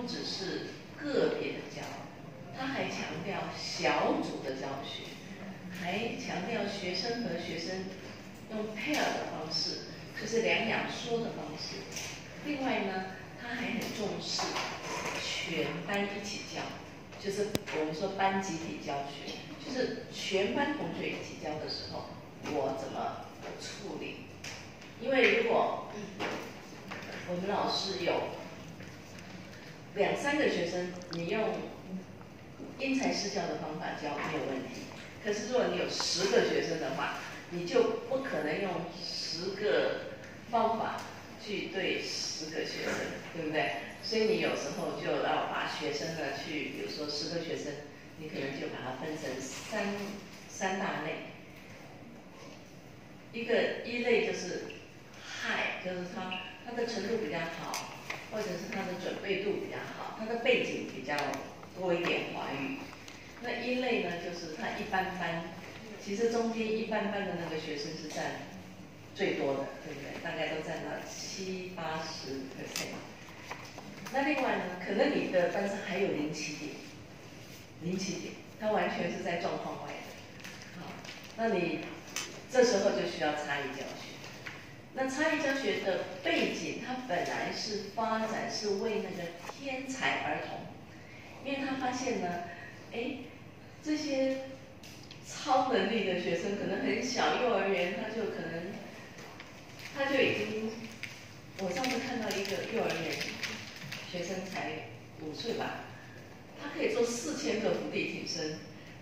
不只是个别的教，他还强调小组的教学，还强调学生和学生用 pair 的方式，就是两两说的方式。另外呢，他还很重视全班一起教，就是我们说班集体教学，就是全班同学一起教的时候，我怎么处理？因为如果我们老师有两三个学生，你用因材施教的方法教没有问题。可是如果你有十个学生的话，你就不可能用十个方法去对十个学生，对不对？所以你有时候就要把学生呢去，比如说十个学生，你可能就把它分成三三大类。一个一类就是 high，就是他他的程度比较好，或者是他的准备度比较好，他的背景比较多一点华语。那一类呢，就是他一般般，其实中间一般般的那个学生是占最多的，对不对？大概都占到七八十 percent。那另外呢，可能你的班上还有零起点，零起点，他完全是在状况外的。好，那你这时候就需要差异教学。那差异教学的背景，它本来是发展是为那个天才儿童，因为他发现呢，哎。这些超能力的学生可能很小，幼儿园他就可能他就已经，我上次看到一个幼儿园学生才五岁吧，他可以做四千个伏地挺身，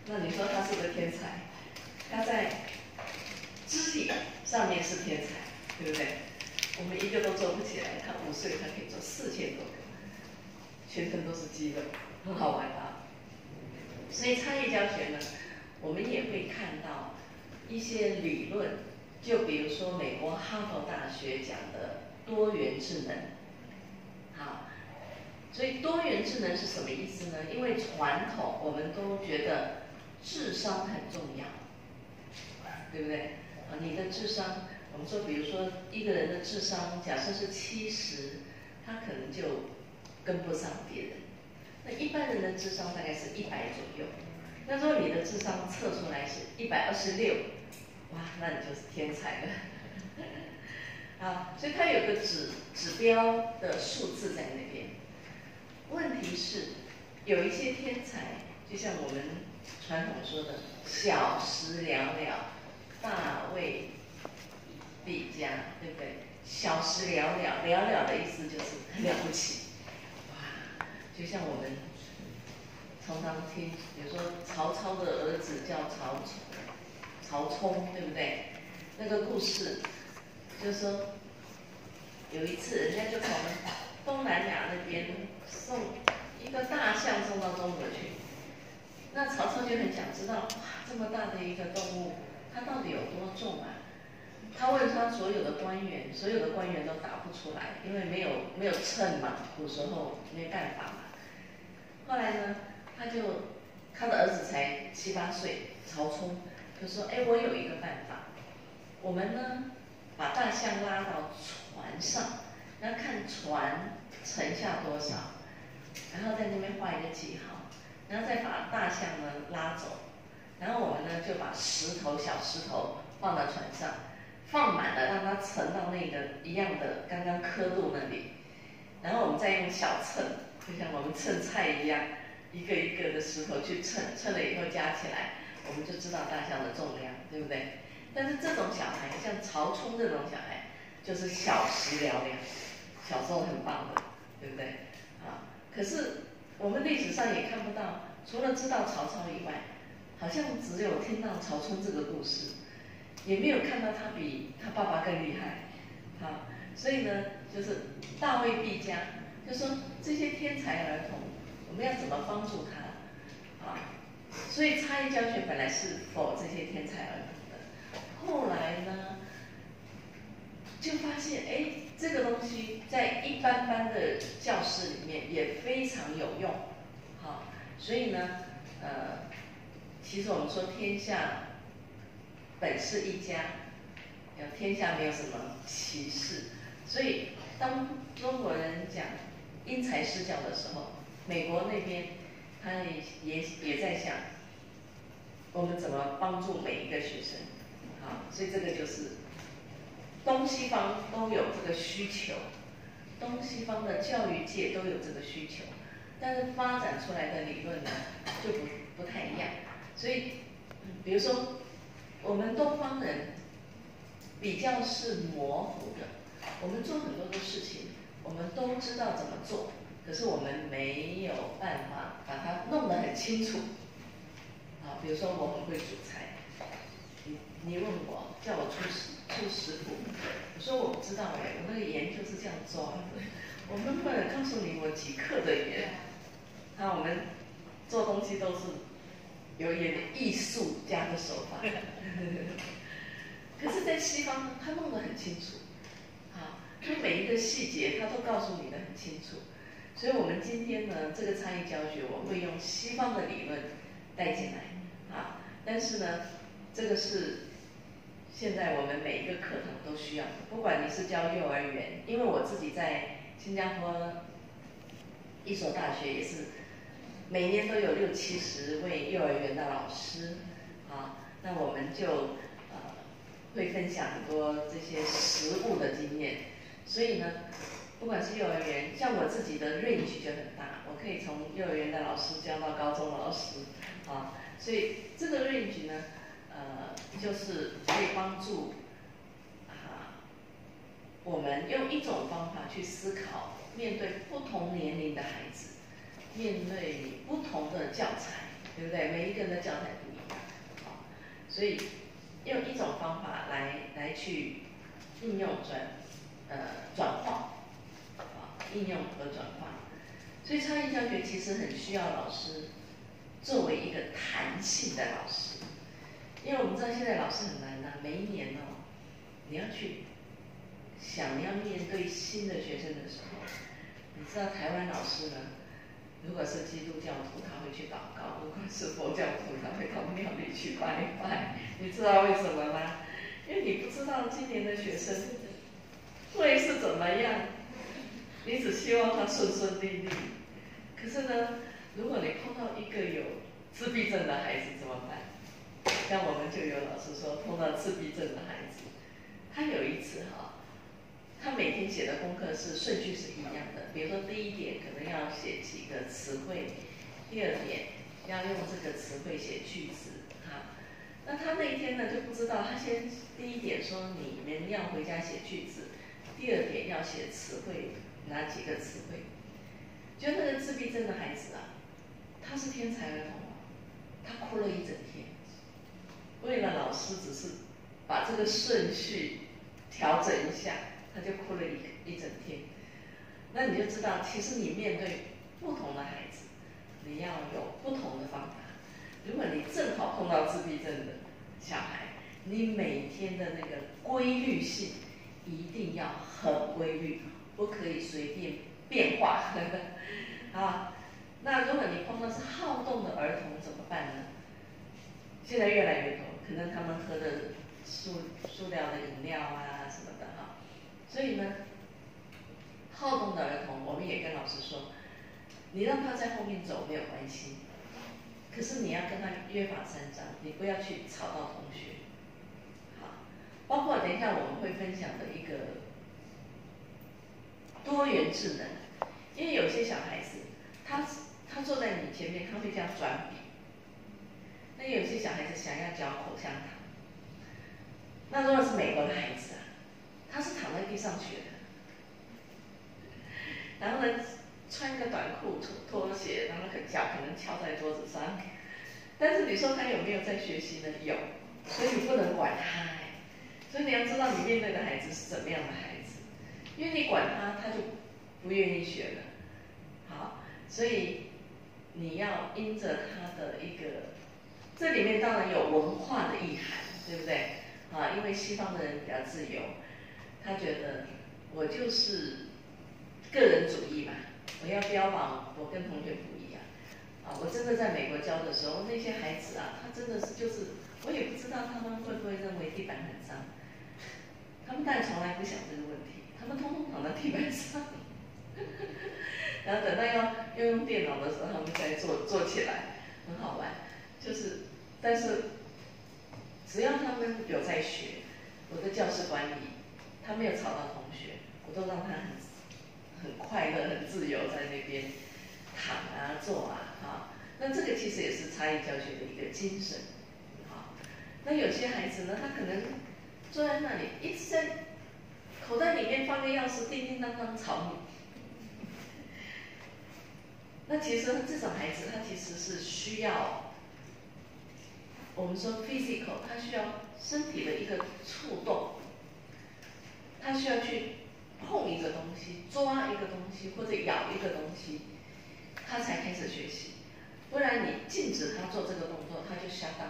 那你说他是个天才？他在肢体上面是天才，对不对？我们一个都做不起来，他五岁他可以做四千多个，全身都是肌肉，很好玩啊。所以差异教学呢，我们也会看到一些理论，就比如说美国哈佛大学讲的多元智能，好，所以多元智能是什么意思呢？因为传统我们都觉得智商很重要，对不对？啊，你的智商，我们说，比如说一个人的智商，假设是七十，他可能就跟不上别人。那一般人的智商大概是一百左右，那如果你的智商测出来是一百二十六，哇，那你就是天才了。啊，所以它有个指指标的数字在那边。问题是，有一些天才，就像我们传统说的“小时了了，大未必佳”，对不对？“小时了了，了了”的意思就是很了不起。哇就像我们常常听，比如说曹操的儿子叫曹曹冲，对不对？那个故事就是说，有一次人家就从东南亚那边送一个大象送到中国去，那曹操就很想知道，哇，这么大的一个动物，它到底有多重啊？他问他所有的官员，所有的官员都答不出来，因为没有没有秤嘛，古时候没办法嘛。后来呢，他就他的儿子才七八岁，曹冲就说：“哎，我有一个办法，我们呢把大象拉到船上，然后看船沉下多少，然后在那边画一个记号，然后再把大象呢拉走，然后我们呢就把石头小石头放到船上，放满了，让它沉到那个一样的刚刚刻度那里，然后我们再用小秤。”就像我们称菜一样，一个一个的石头去称，称了以后加起来，我们就知道大象的重量，对不对？但是这种小孩，像曹冲这种小孩，就是小时了了，小时候很棒的，对不对？啊，可是我们历史上也看不到，除了知道曹操以外，好像只有听到曹冲这个故事，也没有看到他比他爸爸更厉害，啊，所以呢，就是大未必佳。就说这些天才儿童，我们要怎么帮助他啊？所以差异教学本来是否这些天才儿童的，后来呢，就发现哎，这个东西在一般般的教室里面也非常有用，好，所以呢，呃，其实我们说天下本是一家，天下没有什么歧视，所以当中国人讲。因材施教的时候，美国那边他也也也在想，我们怎么帮助每一个学生，好，所以这个就是东西方都有这个需求，东西方的教育界都有这个需求，但是发展出来的理论呢就不不太一样，所以比如说我们东方人比较是模糊的，我们做很多的事情。我们都知道怎么做，可是我们没有办法把它弄得很清楚。啊，比如说我很会煮菜，你你问我叫我出食出食谱，我说我不知道哎，我那个盐就是这样抓的，我能不能告诉你我几克的盐？那我们做东西都是有一点艺术家的手法，可是，在西方呢他弄得很清楚。啊就每一个细节，他都告诉你的很清楚，所以我们今天呢，这个参与教学，我会用西方的理论带进来，啊，但是呢，这个是现在我们每一个课堂都需要的，不管你是教幼儿园，因为我自己在新加坡一所大学也是每年都有六七十位幼儿园的老师，啊，那我们就呃会分享很多这些实物的经验。所以呢，不管是幼儿园，像我自己的 range 就很大，我可以从幼儿园的老师教到高中老师，啊，所以这个 range 呢，呃，就是可以帮助啊，我们用一种方法去思考，面对不同年龄的孩子，面对不同的教材，对不对？每一个人的教材不一样，好，所以用一种方法来来去应用转。呃，转化，啊，应用和转化，所以差异教学其实很需要老师作为一个弹性的老师，因为我们知道现在老师很难呐，每一年哦，你要去想要面对新的学生的时候，你知道台湾老师呢，如果是基督教徒，他会去祷告；如果是佛教徒，他会到庙里去拜拜。你知道为什么吗？因为你不知道今年的学生。会是怎么样？你只希望他顺顺利利。可是呢，如果你碰到一个有自闭症的孩子怎么办？像我们就有老师说，碰到自闭症的孩子，他有一次哈，他每天写的功课是顺序是一样的。比如说第一点可能要写几个词汇，第二点要用这个词汇写句子，哈。那他那一天呢就不知道，他先第一点说你们要回家写句子。第二点要写词汇，哪几个词汇？就那个自闭症的孩子啊，他是天才儿童，他哭了一整天。为了老师只是把这个顺序调整一下，他就哭了一一整天。那你就知道，其实你面对不同的孩子，你要有不同的方法。如果你正好碰到自闭症的小孩，你每天的那个规律性。一定要很规律，不可以随便变化。啊，那如果你碰到是好动的儿童怎么办呢？现在越来越多，可能他们喝的塑塑料的饮料啊什么。所以呢，好动的儿童，我们也跟老师说，你让他在后面走没有关系，可是你要跟他约法三章，你不要去吵到同学。好包括等一下我们会分享的一个多元智能，因为有些小孩子，他他坐在你前面，他会这样转笔。那有些小孩子想要嚼口香糖，那如果是美国的孩子，地上去，然后呢穿一个短裤拖拖鞋，然后脚可能敲在桌子上，但是你说他有没有在学习呢？有，所以你不能管他。所以你要知道，你面对的孩子是怎么样的孩子，因为你管他，他就不愿意学了。好，所以你要因着他的一个，这里面当然有文化的意涵，对不对？啊，因为西方的人比较自由，他觉得我就是个人主义嘛，我要标榜我跟同学不一样。啊，我真的在美国教的时候，那些孩子啊，他真的是就是，我也不知道他们会不会认为地板很脏。他们但从来不想这个问题，他们通通躺在地板上。然后等到要要用电脑的时候，他们再做做起来，很好玩。就是，但是只要他们有在学，我的教室管理，他没有吵到同学，我都让他很很快乐、很自由在那边躺啊、坐啊，哈。那这个其实也是差异教学的一个精神，好。那有些孩子呢，他可能坐在那里一直在口袋里面放个钥匙，叮叮当当吵你。那其实这种孩子，他其实是需要我们说 physical，他需要身体的一个触动，他需要去碰一个东西、抓一个东西或者咬一个东西，他才开始学习。不然你禁止他做这个动作，他就瞎当，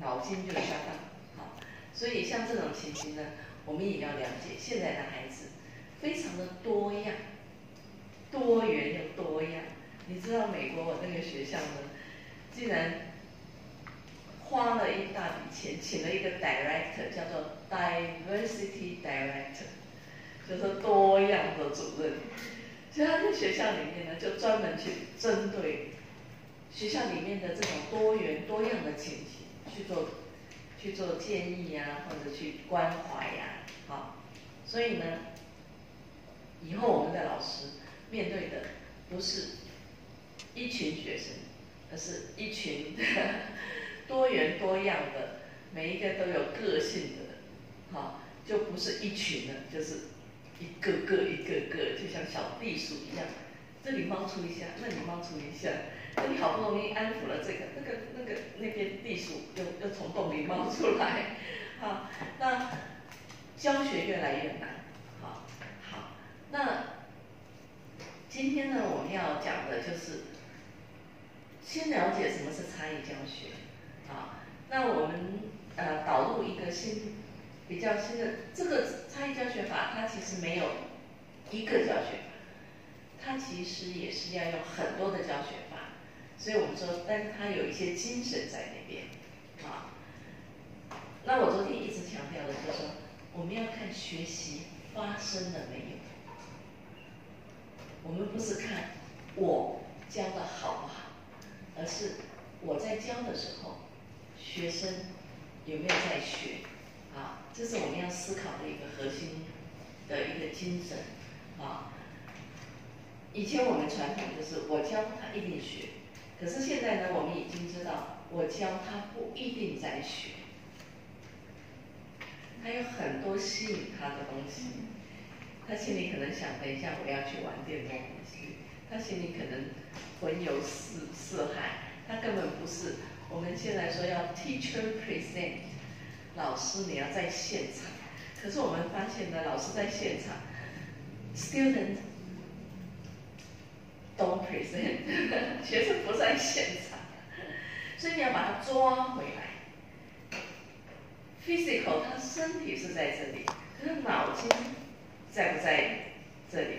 脑筋就瞎当。好，所以像这种情形呢，我们也要了解现在的孩子非常的多样。多元又多样，你知道美国我那个学校呢，竟然花了一大笔钱，请了一个 director，叫做 diversity director，就是多样的主任。所以他在学校里面呢，就专门去针对学校里面的这种多元多样的情形去做去做建议呀，或者去关怀呀，好，所以呢，以后我们的老师。面对的不是一群学生，而是一群多元多样的，每一个都有个性的，好，就不是一群了，就是一个个一个个，就像小地鼠一样，这里冒出一下，那里冒出一下，那你好不容易安抚了这个，那个那个那边地鼠又又从洞里冒出来，好，那教学越来越难，好，好，那。今天呢，我们要讲的就是先了解什么是差异教学，啊，那我们呃导入一个新比较新的这个差异教学法，它其实没有一个教学法，它其实也是要用很多的教学法，所以我们说，但是它有一些精神在那边，啊，那我昨天一直强调的就是说，我们要看学习发生了没有。我们不是看我教的好不好，而是我在教的时候，学生有没有在学，啊，这是我们要思考的一个核心的一个精神，啊。以前我们传统就是我教他一定学，可是现在呢，我们已经知道我教他不一定在学，他有很多吸引他的东西。他心里可能想，等一下我要去玩电动游戏。他心里可能魂游四四海，他根本不是我们现在说要 teacher present，老师你要在现场。可是我们发现呢，老师在现场，student don't present，学生不在现场，所以你要把他抓回来。physical，他身体是在这里，可是脑筋。在不在这里？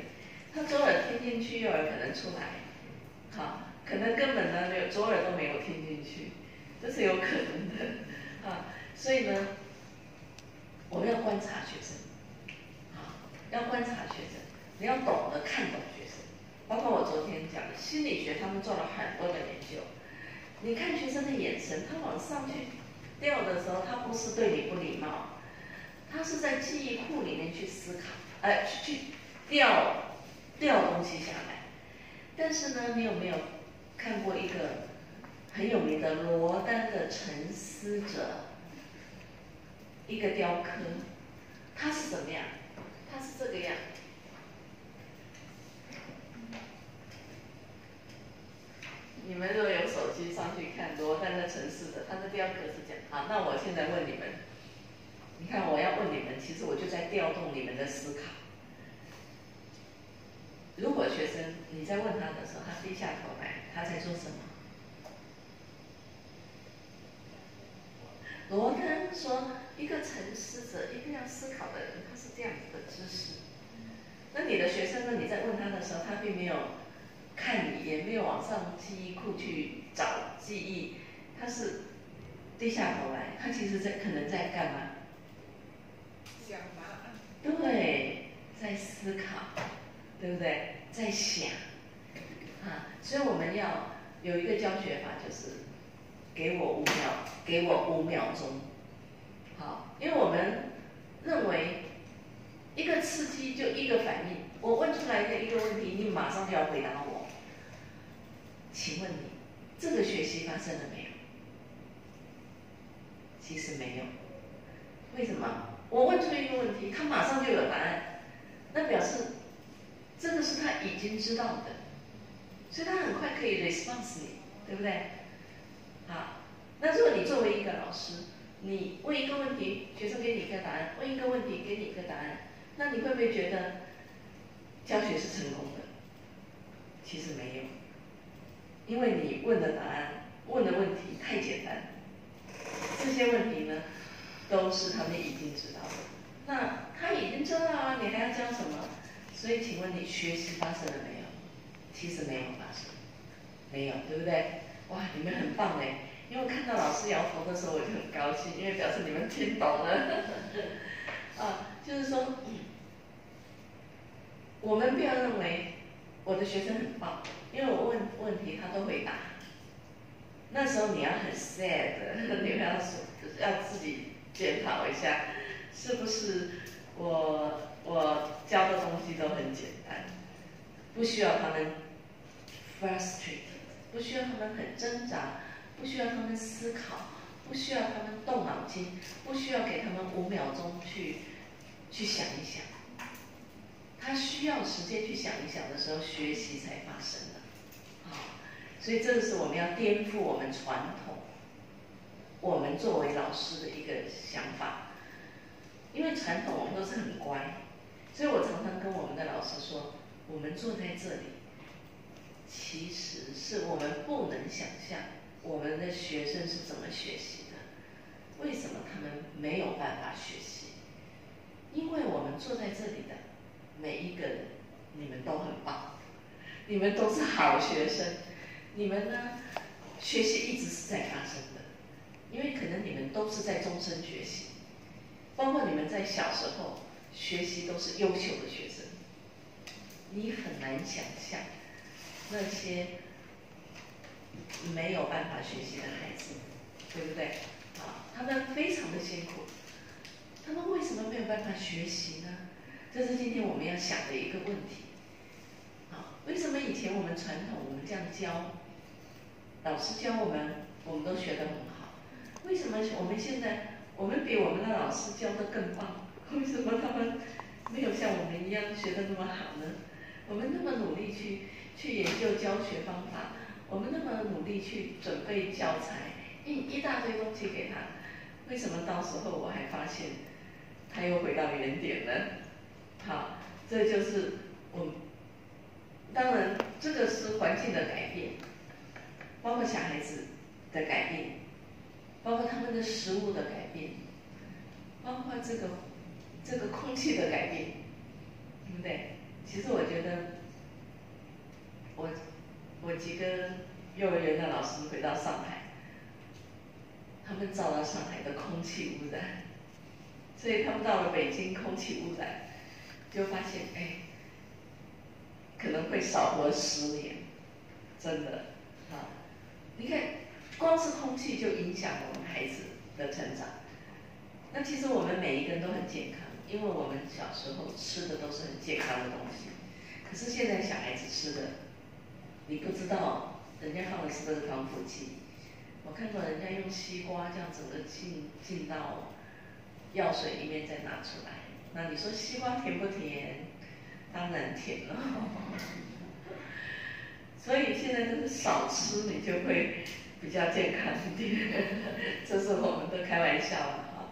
他左耳听进去，右耳可能出来，好，可能根本呢，没有左耳都没有听进去，这是有可能的，啊，所以呢，我们要观察学生，啊，要观察学生，你要懂得看懂学生，包括我昨天讲的心理学，他们做了很多的研究，你看学生的眼神，他往上去掉的时候，他不是对你不礼貌，他是在记忆库里面去思考。哎，去去掉掉东西下来，但是呢，你有没有看过一个很有名的罗丹的沉思者？一个雕刻，他是怎么样？他是这个样。你们如果有手机上去看罗丹的沉思者，他的雕刻是这样。好，那我现在问你们。你看，我要问你们，其实我就在调动你们的思考。如果学生你在问他的时候，他低下头来，他在做什么？罗登说，一个沉思者，一个要思考的人，他是这样子的姿势。那你的学生呢？你在问他的时候，他并没有看你，也没有往上记忆库去找记忆，他是低下头来，他其实在可能在干嘛？想答案。对，在思考。对不对？在想，啊，所以我们要有一个教学法，就是给我五秒，给我五秒钟，好，因为我们认为一个刺激就一个反应，我问出来的一个问题，你马上就要回答我。请问你这个学习发生了没有？其实没有，为什么？我问出一个问题，他马上就有答案，那表示这个是他已经知道的，所以他很快可以 response 你，对不对？好，那如果你作为一个老师，你问一个问题，学生给你一个答案；问一个问题，给你一个答案，那你会不会觉得教学是成功的？其实没有，因为你问的答案、问的问题太简单，这些问题呢？都是他们已经知道的，那他已经知道啊，你还要教什么？所以请问你学习发生了没有？其实没有发生，没有，对不对？哇，你们很棒哎！因为我看到老师摇头的时候，我就很高兴，因为表示你们听懂了。啊，就是说，我们不要认为我的学生很棒，因为我问问题他都回答。那时候你要很 sad，你们要说要自己。检讨一下，是不是我我教的东西都很简单，不需要他们 frustrated，不需要他们很挣扎，不需要他们思考，不需要他们动脑筋，不需要给他们五秒钟去去想一想。他需要时间去想一想的时候，学习才发生的。好，所以这个是我们要颠覆我们传统。我们作为老师的一个想法，因为传统我们都是很乖，所以我常常跟我们的老师说，我们坐在这里，其实是我们不能想象我们的学生是怎么学习的，为什么他们没有办法学习？因为我们坐在这里的每一个人，你们都很棒，你们都是好学生，你们呢，学习一直是在发生的。因为可能你们都是在终身学习，包括你们在小时候学习都是优秀的学生，你很难想象那些没有办法学习的孩子，对不对？啊，他们非常的辛苦，他们为什么没有办法学习呢？这是今天我们要想的一个问题。啊，为什么以前我们传统我们这样教，老师教我们，我们都学得很好？为什么我们现在我们比我们的老师教的更棒？为什么他们没有像我们一样学的那么好呢？我们那么努力去去研究教学方法，我们那么努力去准备教材，一一大堆东西给他，为什么到时候我还发现他又回到原点呢？好，这就是我当然这个是环境的改变，包括小孩子的改变。包括他们的食物的改变，包括这个这个空气的改变，对不对？其实我觉得，我我几个幼儿园的老师回到上海，他们照了上海的空气污染，所以他们到了北京空气污染，就发现哎，可能会少活十年，真的啊！你看。光是空气就影响我们孩子的成长。那其实我们每一个人都很健康，因为我们小时候吃的都是很健康的东西。可是现在小孩子吃的，你不知道人家放的是不是防腐剂？我看过人家用西瓜这样整个浸浸到药水里面再拿出来。那你说西瓜甜不甜？当然甜了。所以现在就是少吃，你就会。比较健康一点，这是我们的开玩笑了哈。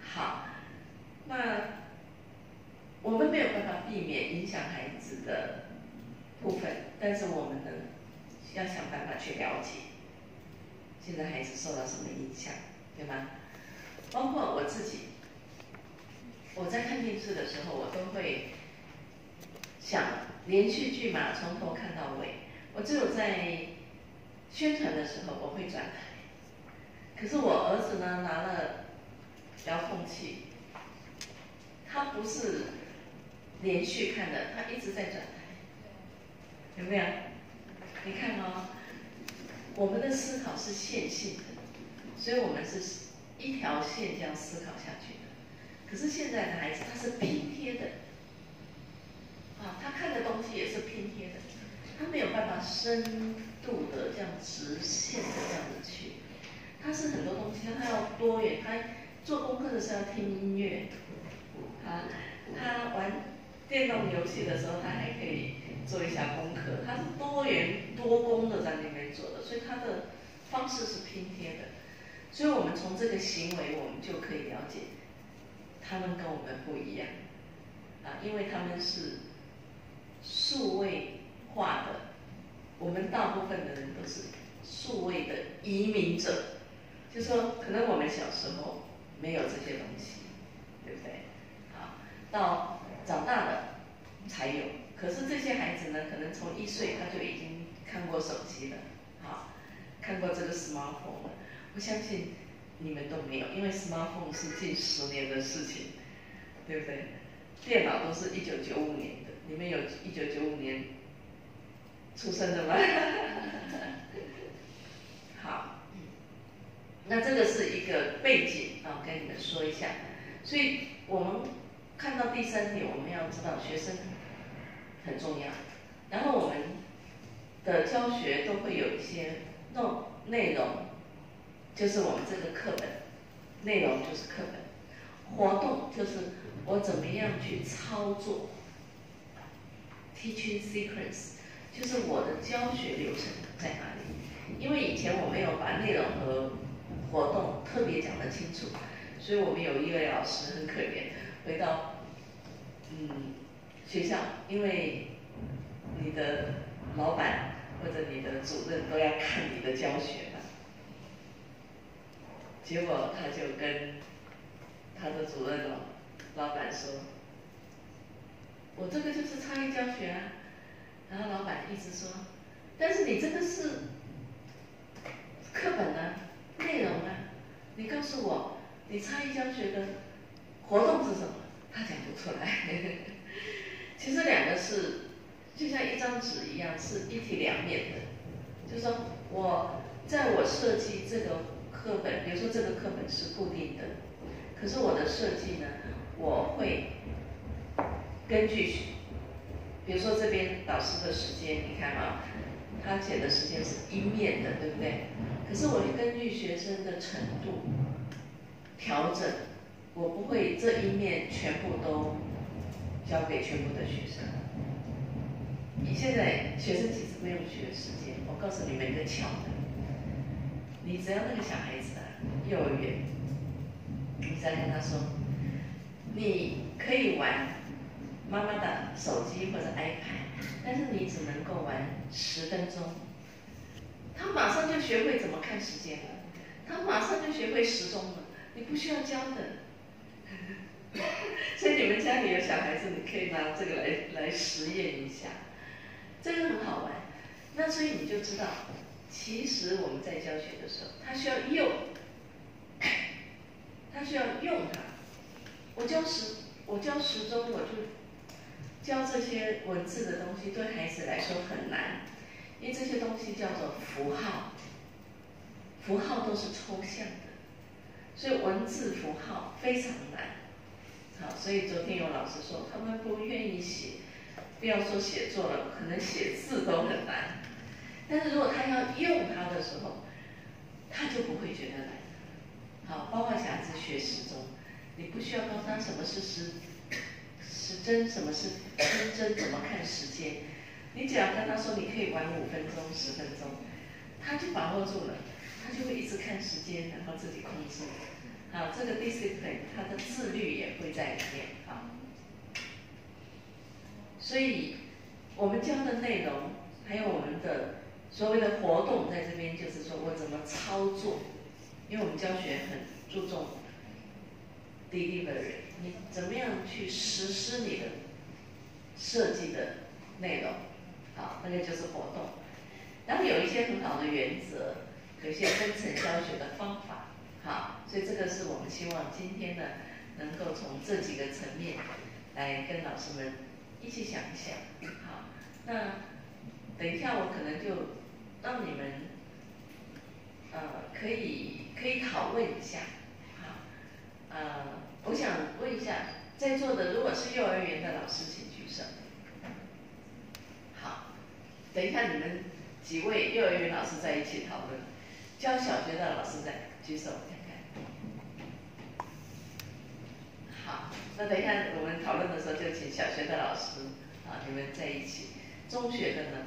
好，那我们没有办法避免影响孩子的部分，但是我们呢，要想办法去了解，现在孩子受到什么影响，对吗？包括我自己，我在看电视的时候，我都会想连续剧嘛，从头看到尾，我只有在。宣传的时候我会转台，可是我儿子呢拿了遥控器，他不是连续看的，他一直在转，有没有？你看哦，我们的思考是线性的，所以我们是一条线这样思考下去的。可是现在的孩子他是拼贴的，啊，他看的东西也是拼贴的，他没有办法深度的这样直线的这样子去，他是很多东西他要多元，他做功课的时候要听音乐，啊，他玩电动游戏的时候他还可以。做一下功课，他是多元多工的在那边做的，所以他的方式是拼贴的，所以我们从这个行为，我们就可以了解，他们跟我们不一样，啊，因为他们是数位化的，我们大部分的人都是数位的移民者，就说可能我们小时候没有这些东西，对不对？好，到长大了才有。可是这些孩子呢，可能从一岁他就已经看过手机了，好，看过这个 smartphone 了。我相信你们都没有，因为 smartphone 是近十年的事情，对不对？电脑都是一九九五年的，你们有一九九五年出生的吗？好，那这个是一个背景啊，跟你们说一下。所以我们看到第三点，我们要知道学生。很重要，然后我们的教学都会有一些内内容，就是我们这个课本内容就是课本，活动就是我怎么样去操作，teaching sequence 就是我的教学流程在哪里？因为以前我没有把内容和活动特别讲得清楚，所以我们有一位老师很可怜，回到嗯。学校，因为你的老板或者你的主任都要看你的教学嘛，结果他就跟他的主任老老板说：“我这个就是差异教学啊。”然后老板一直说：“但是你这个是课本啊，内容啊，你告诉我，你差异教学的活动是什么？”他讲不出来。其实两个是就像一张纸一样，是一体两面的。就是说，我在我设计这个课本，比如说这个课本是固定的，可是我的设计呢，我会根据，比如说这边导师的时间，你看啊，他写的时间是一面的，对不对？可是我会根据学生的程度调整，我不会这一面全部都。交给全部的学生。你现在学生其实不用学时间，我告诉你们一个窍门。你只要那个小孩子啊，幼儿园，你再跟他说，你可以玩妈妈的手机或者 iPad，但是你只能够玩十分钟。他马上就学会怎么看时间了，他马上就学会时钟了，你不需要教的。所以你们家里有小孩子，你可以拿这个来来实验一下，这个很好玩。那所以你就知道，其实我们在教学的时候，他需要用，他需要用它。我教时，我教时钟，我就教这些文字的东西，对孩子来说很难，因为这些东西叫做符号，符号都是抽象的，所以文字符号非常难。好，所以昨天有老师说，他们不愿意写，不要说写作了，可能写字都很难。但是如果他要用它的时候，他就不会觉得难。好，包括小孩子学时钟，你不需要告诉他什么是时时针，什么是分针，怎么看时间，你只要跟他说你可以玩五分钟、十分钟，他就把握住了，他就会一直看时间，然后自己控制。好，这个 discipline 它的自律也会在里面啊。所以，我们教的内容，还有我们的所谓的活动，在这边就是说我怎么操作，因为我们教学很注重 delivery，你怎么样去实施你的设计的内容，好，那个就是活动。然后有一些很好的原则，有一些分层教学的方法。好，所以这个是我们希望今天呢，能够从这几个层面来跟老师们一起想一想。好，那等一下我可能就让你们呃可以可以讨论一下。好，呃，我想问一下在座的，如果是幼儿园的老师，请举手。好，等一下你们几位幼儿园老师在一起讨论，教小学的老师在举手。好那等一下，我们讨论的时候就请小学的老师啊，你们在一起。中学的呢？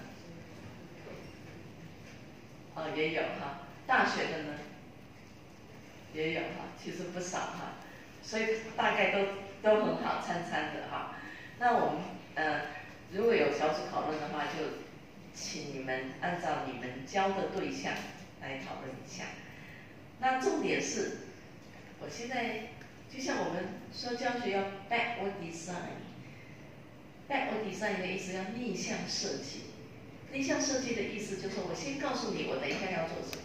哦，也有哈。大学的呢？也有哈，其实不少哈。所以大概都都很好参参的哈。那我们呃，如果有小组讨论的话，就请你们按照你们教的对象来讨论一下。那重点是，我现在。就像我们说教学要 backward design，backward design 的意思要逆向设计。逆向设计的意思就是我先告诉你我等一下要做什么，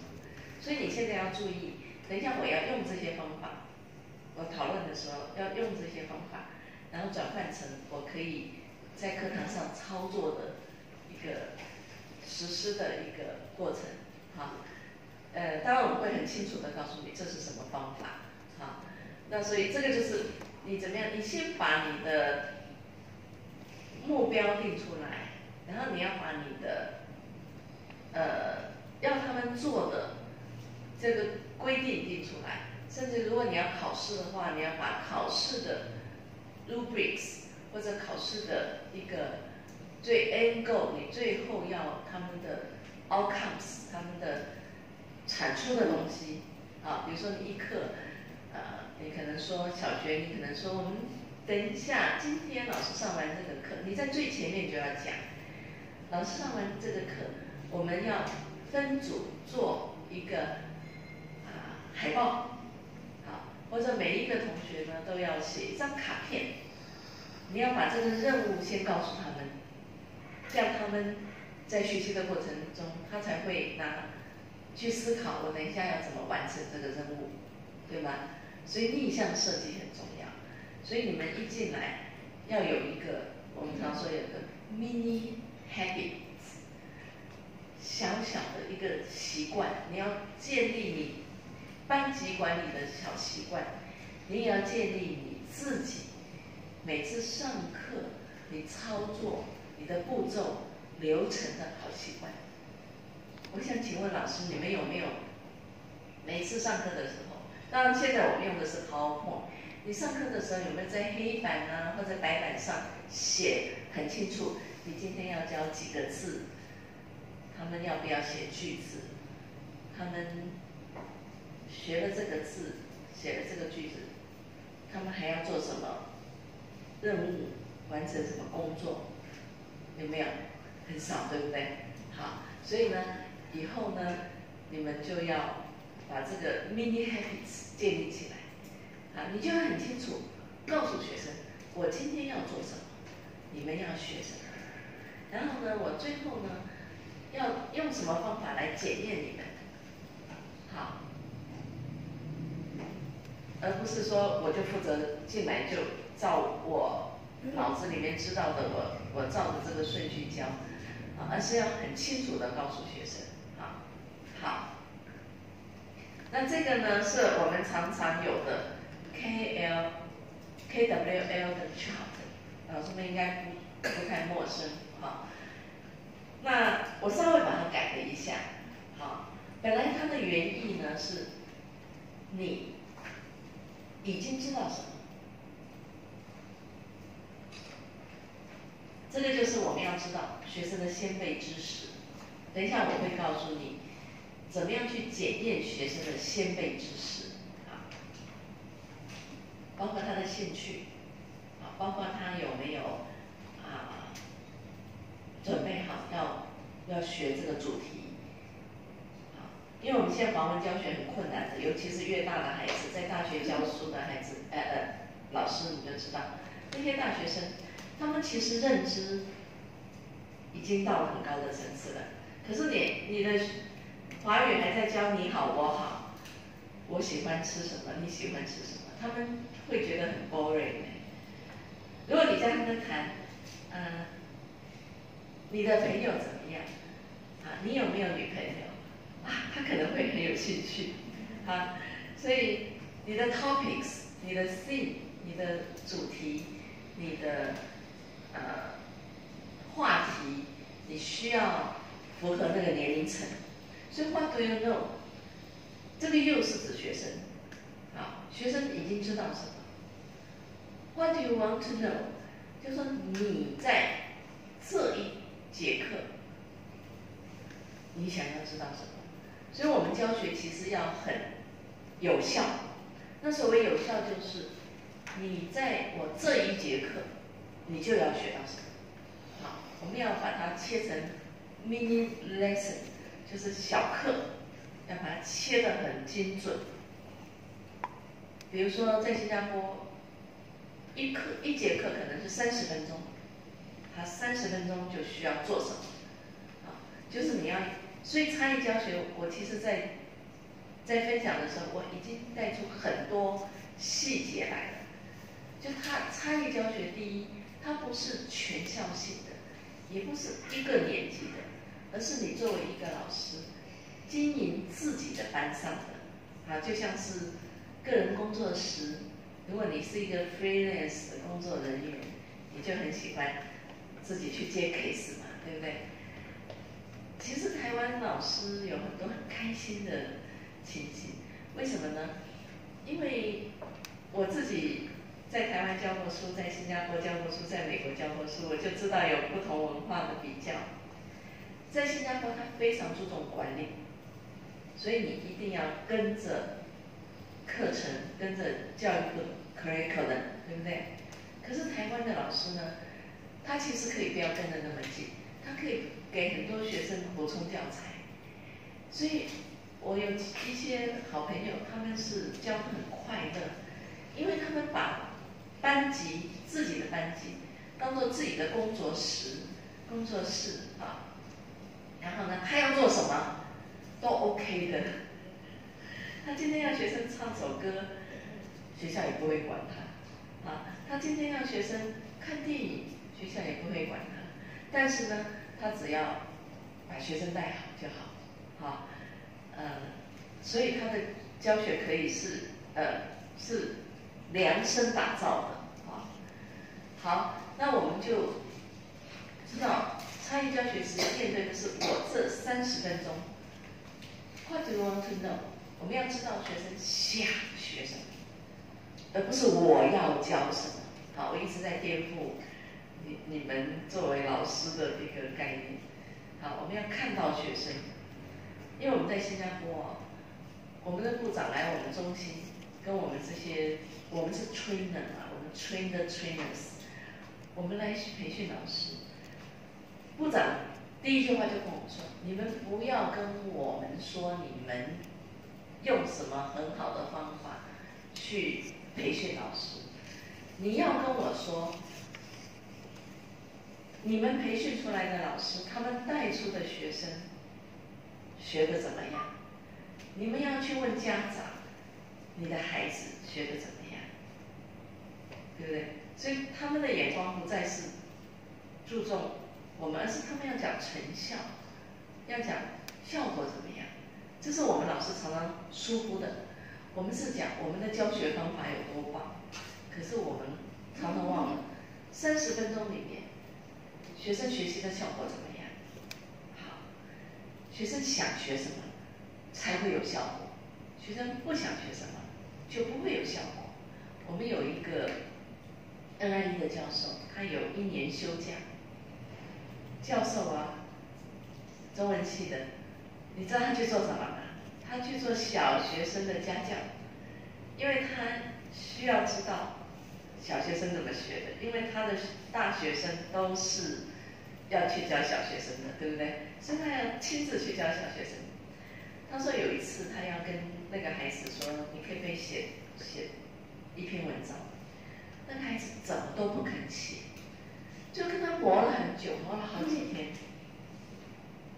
所以你现在要注意，等一下我要用这些方法，我讨论的时候要用这些方法，然后转换成我可以在课堂上操作的一个实施的一个过程。好，呃，当然我会很清楚的告诉你这是什么方法。那所以这个就是你怎么样？你先把你的目标定出来，然后你要把你的呃要他们做的这个规定定出来。甚至如果你要考试的话，你要把考试的 rubrics 或者考试的一个最 end goal，你最后要他们的 outcomes，他们的产出的东西啊，比如说你一课。你可能说小学，你可能说我们等一下，今天老师上完这个课，你在最前面就要讲。老师上完这个课，我们要分组做一个啊海报，好，或者每一个同学呢都要写一张卡片。你要把这个任务先告诉他们，这样他们在学习的过程中，他才会拿去思考，我等一下要怎么完成这个任务，对吗？所以逆向设计很重要，所以你们一进来要有一个，我们常说有个 mini habits，小小的一个习惯，你要建立你班级管理的小习惯，你也要建立你自己每次上课你操作你的步骤流程的好习惯。我想请问老师，你们有没有每次上课的时候？当然，现在我们用的是 PowerPoint。你上课的时候有没有在黑板啊或者白板上写很清楚？你今天要教几个字？他们要不要写句子？他们学了这个字，写了这个句子，他们还要做什么任务？完成什么工作？有没有？很少，对不对？好，所以呢，以后呢，你们就要。把这个 mini habits 建立起来，啊，你就要很清楚告诉学生，我今天要做什么，你们要学什么，然后呢，我最后呢，要用什么方法来检验你们，好，而不是说我就负责进来就照我脑子里面知道的，我我照着这个顺序教，啊，而是要很清楚的告诉学生，好，好。那这个呢，是我们常常有的 K L K W L 的 chart，老师们应该不不太陌生哈。那我稍微把它改了一下，好，本来它的原意呢是，你已经知道什么，这个就是我们要知道学生的先辈知识。等一下我会告诉你。怎么样去检验学生的先辈知识啊？包括他的兴趣啊，包括他有没有啊准备好要要学这个主题啊？因为我们现在华文教学很困难的，尤其是越大的孩子，在大学教书的孩子，呃呃，老师你就知道，那些大学生，他们其实认知已经到了很高的层次了，可是你你的。华语还在教你好我好，我喜欢吃什么你喜欢吃什么，他们会觉得很 boring。如果你在跟他们谈呃，你的朋友怎么样？啊，你有没有女朋友？啊，他可能会很有兴趣。啊，所以你的 topics，你的 theme，你的主题，你的呃话题，你需要符合那个年龄层。So What do you know？这个又是指学生。啊，学生已经知道什么？What do you want to know？就说你在这一节课，你想要知道什么？所以我们教学其实要很有效。那所谓有效，就是你在我这一节课，你就要学到什么。好，我们要把它切成 mini lesson，就是小课，要把它切得很精准。比如说在新加坡。一课一节课可能是三十分钟，他三十分钟就需要做什么？啊，就是你要，所以差异教学，我其实在在分享的时候，我已经带出很多细节来了。就他差异教学，第一，它不是全校性的，也不是一个年级的，而是你作为一个老师，经营自己的班上的，啊，就像是个人工作室。如果你是一个 freelance 的工作人员，你就很喜欢自己去接 case 嘛，对不对？其实台湾老师有很多很开心的情形，为什么呢？因为我自己在台湾教过书，在新加坡教过书，在美国教过书，我就知道有不同文化的比较。在新加坡，他非常注重管理，所以你一定要跟着课程，跟着教育课。curriculum，对不对？可是台湾的老师呢，他其实可以不要跟得那么紧，他可以给很多学生补充教材。所以，我有一些好朋友，他们是教的很快乐，因为他们把班级自己的班级当做自己的工作室、工作室。然后呢，他要做什么都 OK 的。他今天要学生唱首歌。学校也不会管他，啊，他今天让学生看电影，学校也不会管他。但是呢，他只要把学生带好就好，好，呃，所以他的教学可以是呃是量身打造的，啊，好，那我们就知道参与教学时面对的是我这三十分钟，What do you want to know？我们要知道学生想学什么。而不是我要教什么，好，我一直在颠覆你你们作为老师的一个概念，好，我们要看到学生，因为我们在新加坡，我们的部长来我们中心，跟我们这些，我们是 trainer 嘛，我们 trainer trainers，我们来培训老师，部长第一句话就跟我们说，你们不要跟我们说你们用什么很好的方法去。培训老师，你要跟我说，你们培训出来的老师，他们带出的学生学的怎么样？你们要去问家长，你的孩子学的怎么样？对不对？所以他们的眼光不再是注重我们，是他们要讲成效，要讲效果怎么样？这是我们老师常常疏忽的。我们是讲我们的教学方法有多棒，可是我们常常忘了，三十分钟里面，学生学习的效果怎么样？好，学生想学什么才会有效果，学生不想学什么就不会有效果。我们有一个 NIE 的教授，他有一年休假，教授啊，中文系的，你知道他去做什么吗？他去做小学生的家教，因为他需要知道小学生怎么学的，因为他的大学生都是要去教小学生的，对不对？所以他要亲自去教小学生。他说有一次他要跟那个孩子说：“你可以不可以写写一篇文章？”那个孩子怎么都不肯写，就跟他磨了很久，磨了好几天。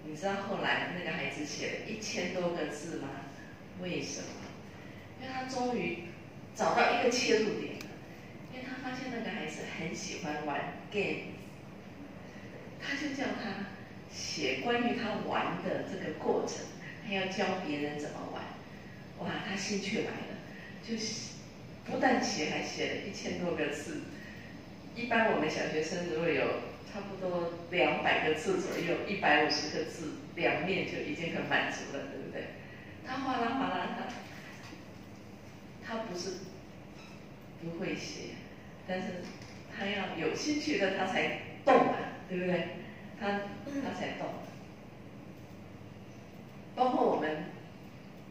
你知道后来那个孩子写了一千多个字吗？为什么？因为他终于找到一个切入点了，因为他发现那个孩子很喜欢玩 game，他就叫他写关于他玩的这个过程，还要教别人怎么玩。哇，他兴趣来了，就不但写，还写了一千多个字。一般我们小学生如果有差不多两百个字左右，一百五十个字，两面就已经很满足了，对不对？他哗啦哗啦，他他不是不会写，但是他要有兴趣的，他才动啊，对不对？他他才动。包括我们，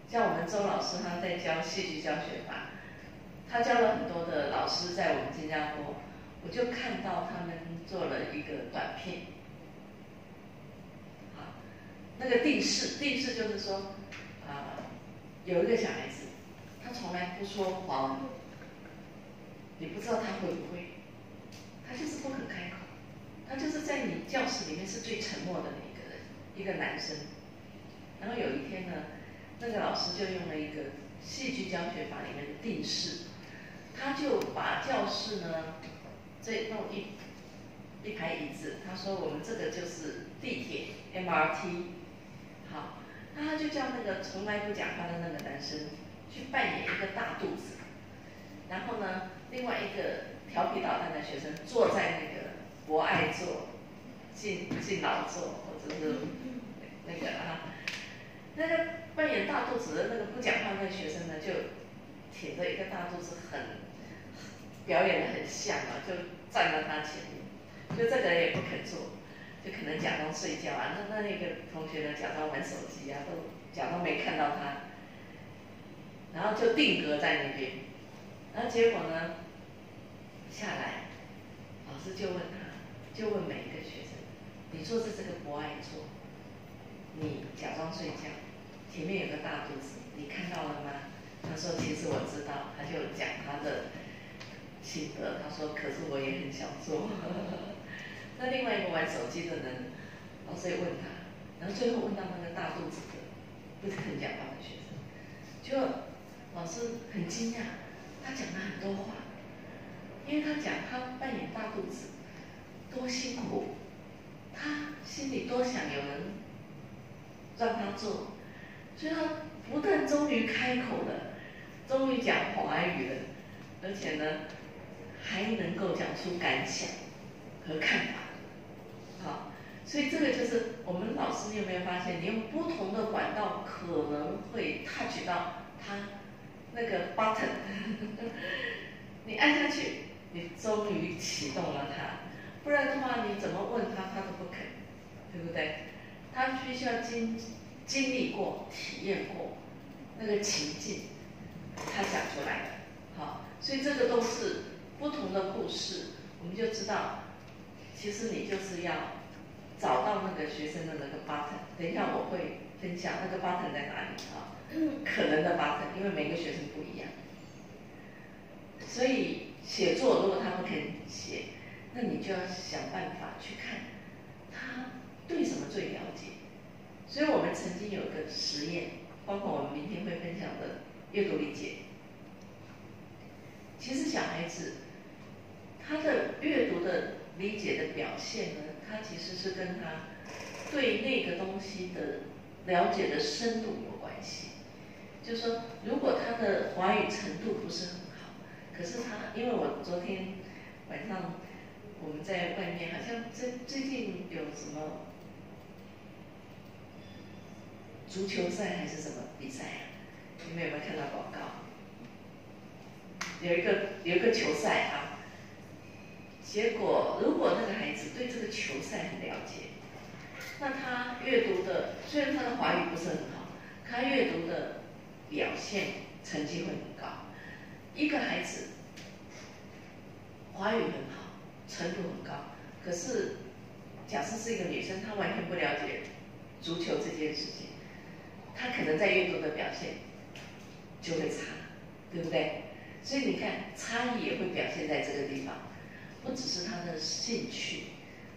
像我们周老师，他在教戏剧教学法，他教了很多的老师在我们新加坡。我就看到他们做了一个短片，好，那个定式，定式就是说，啊，有一个小孩子，他从来不说谎，你不知道他会不会，他就是不肯开口，他就是在你教室里面是最沉默的那一个，一个男生。然后有一天呢，那个老师就用了一个戏剧教学法里面的定式，他就把教室呢。这弄一一排椅子，他说我们这个就是地铁 MRT，好，那他就叫那个从来不讲话的那个男生去扮演一个大肚子，然后呢，另外一个调皮捣蛋的学生坐在那个博爱座、敬敬老座或者是那个啊，那个扮演大肚子的那个不讲话那个学生呢，就挺着一个大肚子很。表演的很像啊，就站在他前面，就这个人也不肯坐，就可能假装睡觉啊。那那那个同学呢，假装玩手机啊，都假装没看到他，然后就定格在那边。然后结果呢，下来，老师就问他，就问每一个学生：你坐是这个不爱座，你假装睡觉，前面有个大肚子，你看到了吗？他说：其实我知道。他就讲他的。心得，他说：“可是我也很想做。”那另外一个玩手机的人，老师也问他，然后最后问到那个大肚子的，不是很讲话的学生，就老师很惊讶，他讲了很多话，因为他讲他扮演大肚子多辛苦，他心里多想有人让他做，所以他不但终于开口了，终于讲华语了，而且呢。还能够讲出感想和看法，好，所以这个就是我们老师，你有没有发现，你用不同的管道可能会 touch 到他那个 button，你按下去，你终于启动了它，不然的话你怎么问他，他都不肯，对不对？他必须要经经历过、体验过那个情境，他讲出来的，好，所以这个都是。不同的故事，我们就知道，其实你就是要找到那个学生的那个 button。等一下我会分享那个 button 在哪里啊？可能的 button，因为每个学生不一样。所以写作如果他不肯写，那你就要想办法去看他对什么最了解。所以我们曾经有个实验，包括我们明天会分享的阅读理解。其实小孩子。他的阅读的理解的表现呢，他其实是跟他对那个东西的了解的深度有关系。就说，如果他的华语程度不是很好，可是他，因为我昨天晚上我们在外面，好像最最近有什么足球赛还是什么比赛啊？你们有没有看到广告？有一个有一个球赛啊。结果，如果那个孩子对这个球赛很了解，那他阅读的虽然他的华语不是很好，他阅读的表现成绩会很高。一个孩子华语很好，程度很高，可是假设是一个女生，她完全不了解足球这件事情，她可能在阅读的表现就会差，对不对？所以你看，差异也会表现在这个地方。不只是他的兴趣，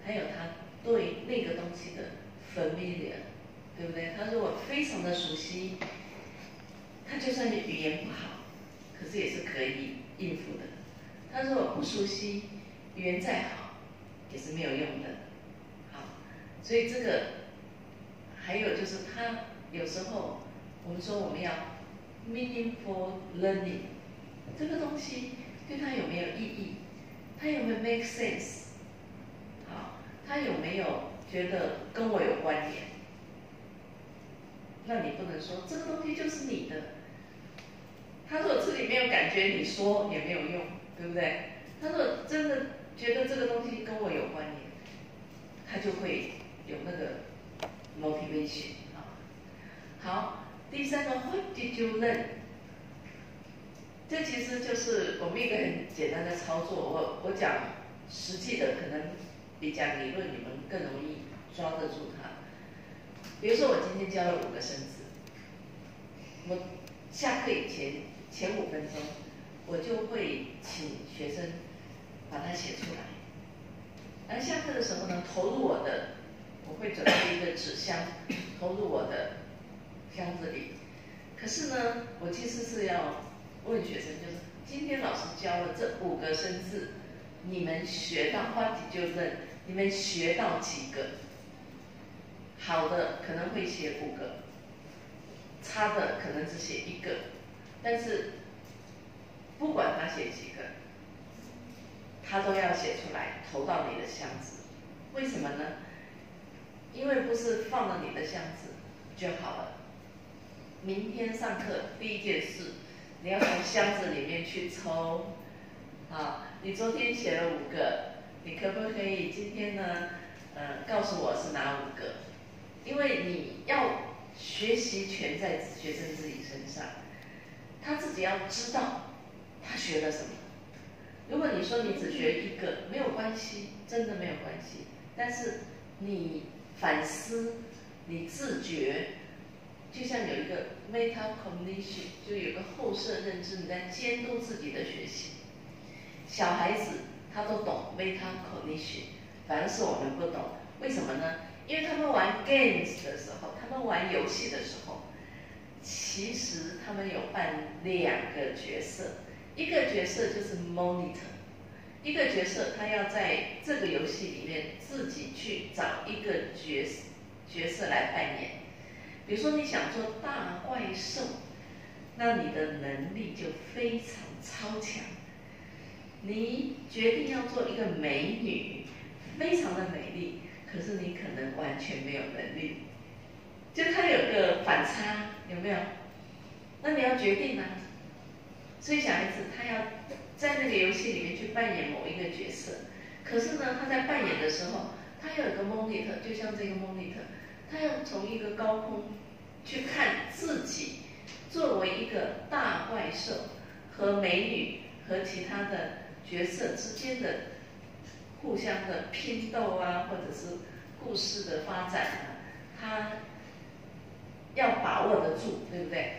还有他对那个东西的 familiar，对不对？他如果非常的熟悉，他就算语言不好，可是也是可以应付的。他如果不熟悉，语言再好，也是没有用的。好，所以这个还有就是他有时候我们说我们要 meaningful learning，这个东西对他有没有意义？他有没有 make sense？好，他有没有觉得跟我有关联？那你不能说这个东西就是你的。他如果自己没有感觉，你说也没有用，对不对？他如果真的觉得这个东西跟我有关联，他就会有那个 motivation 啊。好，第三个 What did you learn？这其实就是我们一个很简单的操作。我我讲实际的，可能比讲理论你们更容易抓得住它。比如说我今天教了五个生字，我下课以前前五分钟，我就会请学生把它写出来。而下课的时候呢，投入我的，我会准备一个纸箱，投入我的箱子里。可是呢，我其实是要问学生，就是今天老师教了这五个生字，你们学到话题就认，你们学到几个？好的可能会写五个，差的可能只写一个，但是不管他写几个。他都要写出来，投到你的箱子。为什么呢？因为不是放到你的箱子就好了。明天上课第一件事，你要从箱子里面去抽。啊，你昨天写了五个，你可不可以今天呢？呃，告诉我是哪五个？因为你要学习全在学生自己身上，他自己要知道他学了什么。如果你说你只学一个没有关系，真的没有关系。但是你反思，你自觉，就像有一个 meta cognition，就有个后设认知，你在监督自己的学习。小孩子他都懂 meta cognition，反而是我们不懂。为什么呢？因为他们玩 games 的时候，他们玩游戏的时候，其实他们有扮两个角色。一个角色就是 monitor，一个角色他要在这个游戏里面自己去找一个角色角色来扮演。比如说你想做大怪兽，那你的能力就非常超强。你决定要做一个美女，非常的美丽，可是你可能完全没有能力。就它有个反差，有没有？那你要决定呢。所以小孩子他要在那个游戏里面去扮演某一个角色，可是呢，他在扮演的时候，他要有个 monitor，就像这个 monitor，他要从一个高空去看自己作为一个大怪兽和美女和其他的角色之间的互相的拼斗啊，或者是故事的发展啊，他要把握得住，对不对？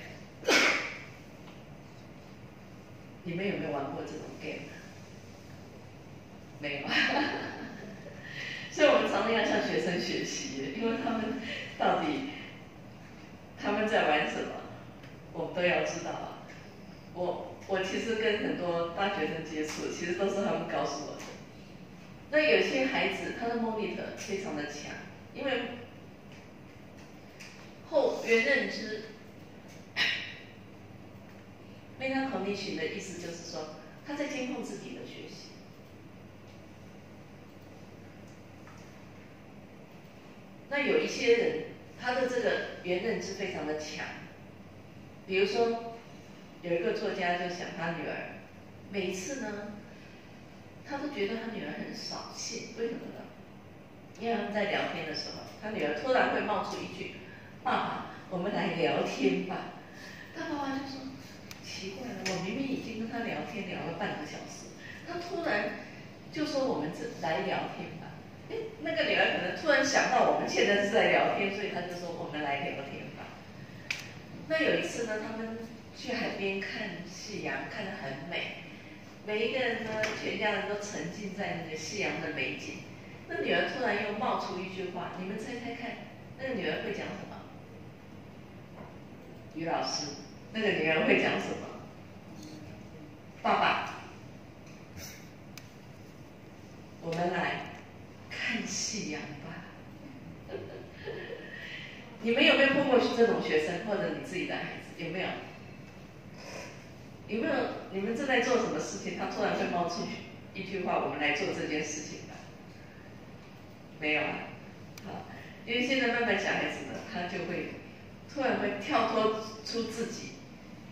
你们有没有玩过这种 game？没有，所以我们常常要向学生学习，因为他们到底他们在玩什么，我们都要知道啊。我我其实跟很多大学生接触，其实都是他们告诉我的。那有些孩子他的 monitor 非常的强，因为后原认知。meta cognition 的意思就是说，他在监控自己的学习。那有一些人，他的这个原认知非常的强。比如说，有一个作家就想他女儿，每次呢，他都觉得他女儿很扫兴，为什么呢？因为他们在聊天的时候，他女儿突然会冒出一句：“爸爸，我们来聊天吧。”他爸爸就说。奇怪了，我明明已经跟他聊天聊了半个小时，他突然就说我们这来聊天吧。哎，那个女儿可能突然想到我们现在是在聊天，所以她就说我们来聊天吧。那有一次呢，他们去海边看夕阳，看得很美，每一个人呢，全家人都沉浸在那个夕阳的美景。那女儿突然又冒出一句话，你们猜猜看，那个女儿会讲什么？于老师。那个女儿会讲什么？爸爸，我们来看夕阳吧。你们有没有碰过这种学生，或者你自己的孩子有没有？有没有你们正在做什么事情，他突然会冒出一句话：“我们来做这件事情吧。”没有啊，好，因为现在慢慢小孩子呢，他就会突然会跳脱出自己，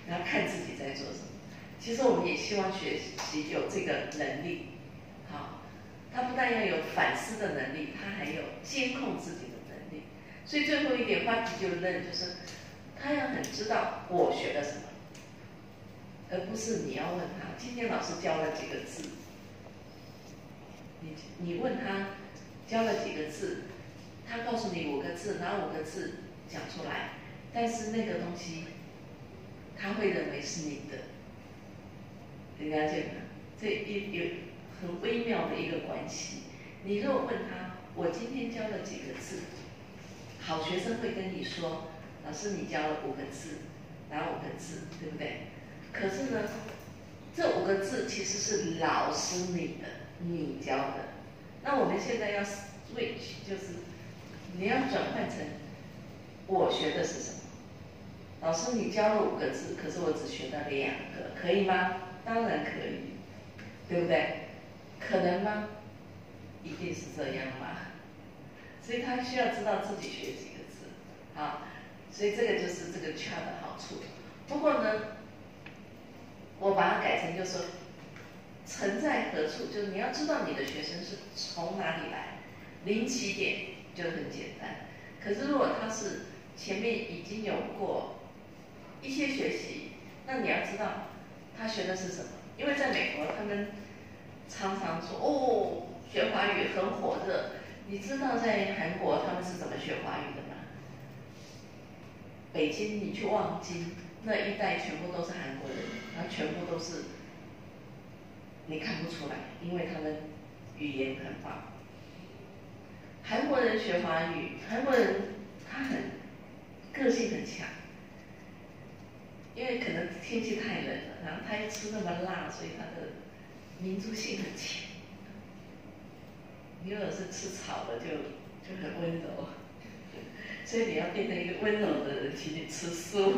然后看自己在做什么。其实我们也希望学习有这个能力，他不但要有反思的能力，他还有监控自己的能力。所以最后一点，话题就认，就是他要很知道我学了什么。而不是你要问他，今天老师教了几个字？你你问他教了几个字？他告诉你五个字，哪五个字讲出来，但是那个东西他会认为是你的，你了解吗？这一有很微妙的一个关系。你如果问他，我今天教了几个字？好学生会跟你说，老师你教了五个字，哪五个字？对不对？可是呢，这五个字其实是老师你的，你教的。那我们现在要 switch，就是你要转换成我学的是什么？老师你教了五个字，可是我只学到两个，可以吗？当然可以，对不对？可能吗？一定是这样吗？所以他需要知道自己学几个字，啊，所以这个就是这个 chat 的好处。不过呢。我把它改成就是，存在何处？就是你要知道你的学生是从哪里来，零起点就很简单。可是如果他是前面已经有过一些学习，那你要知道他学的是什么？因为在美国，他们常常说哦，学华语很火热。你知道在韩国他们是怎么学华语的吗？北京，你去望京那一带，全部都是韩国人。然后全部都是，你看不出来，因为他们语言很棒。韩国人学华语，韩国人他很个性很强，因为可能天气太冷了，然后他又吃那么辣，所以他的民族性很强。你如果是吃草的，就就很温柔，所以你要变成一个温柔的人，请你吃素。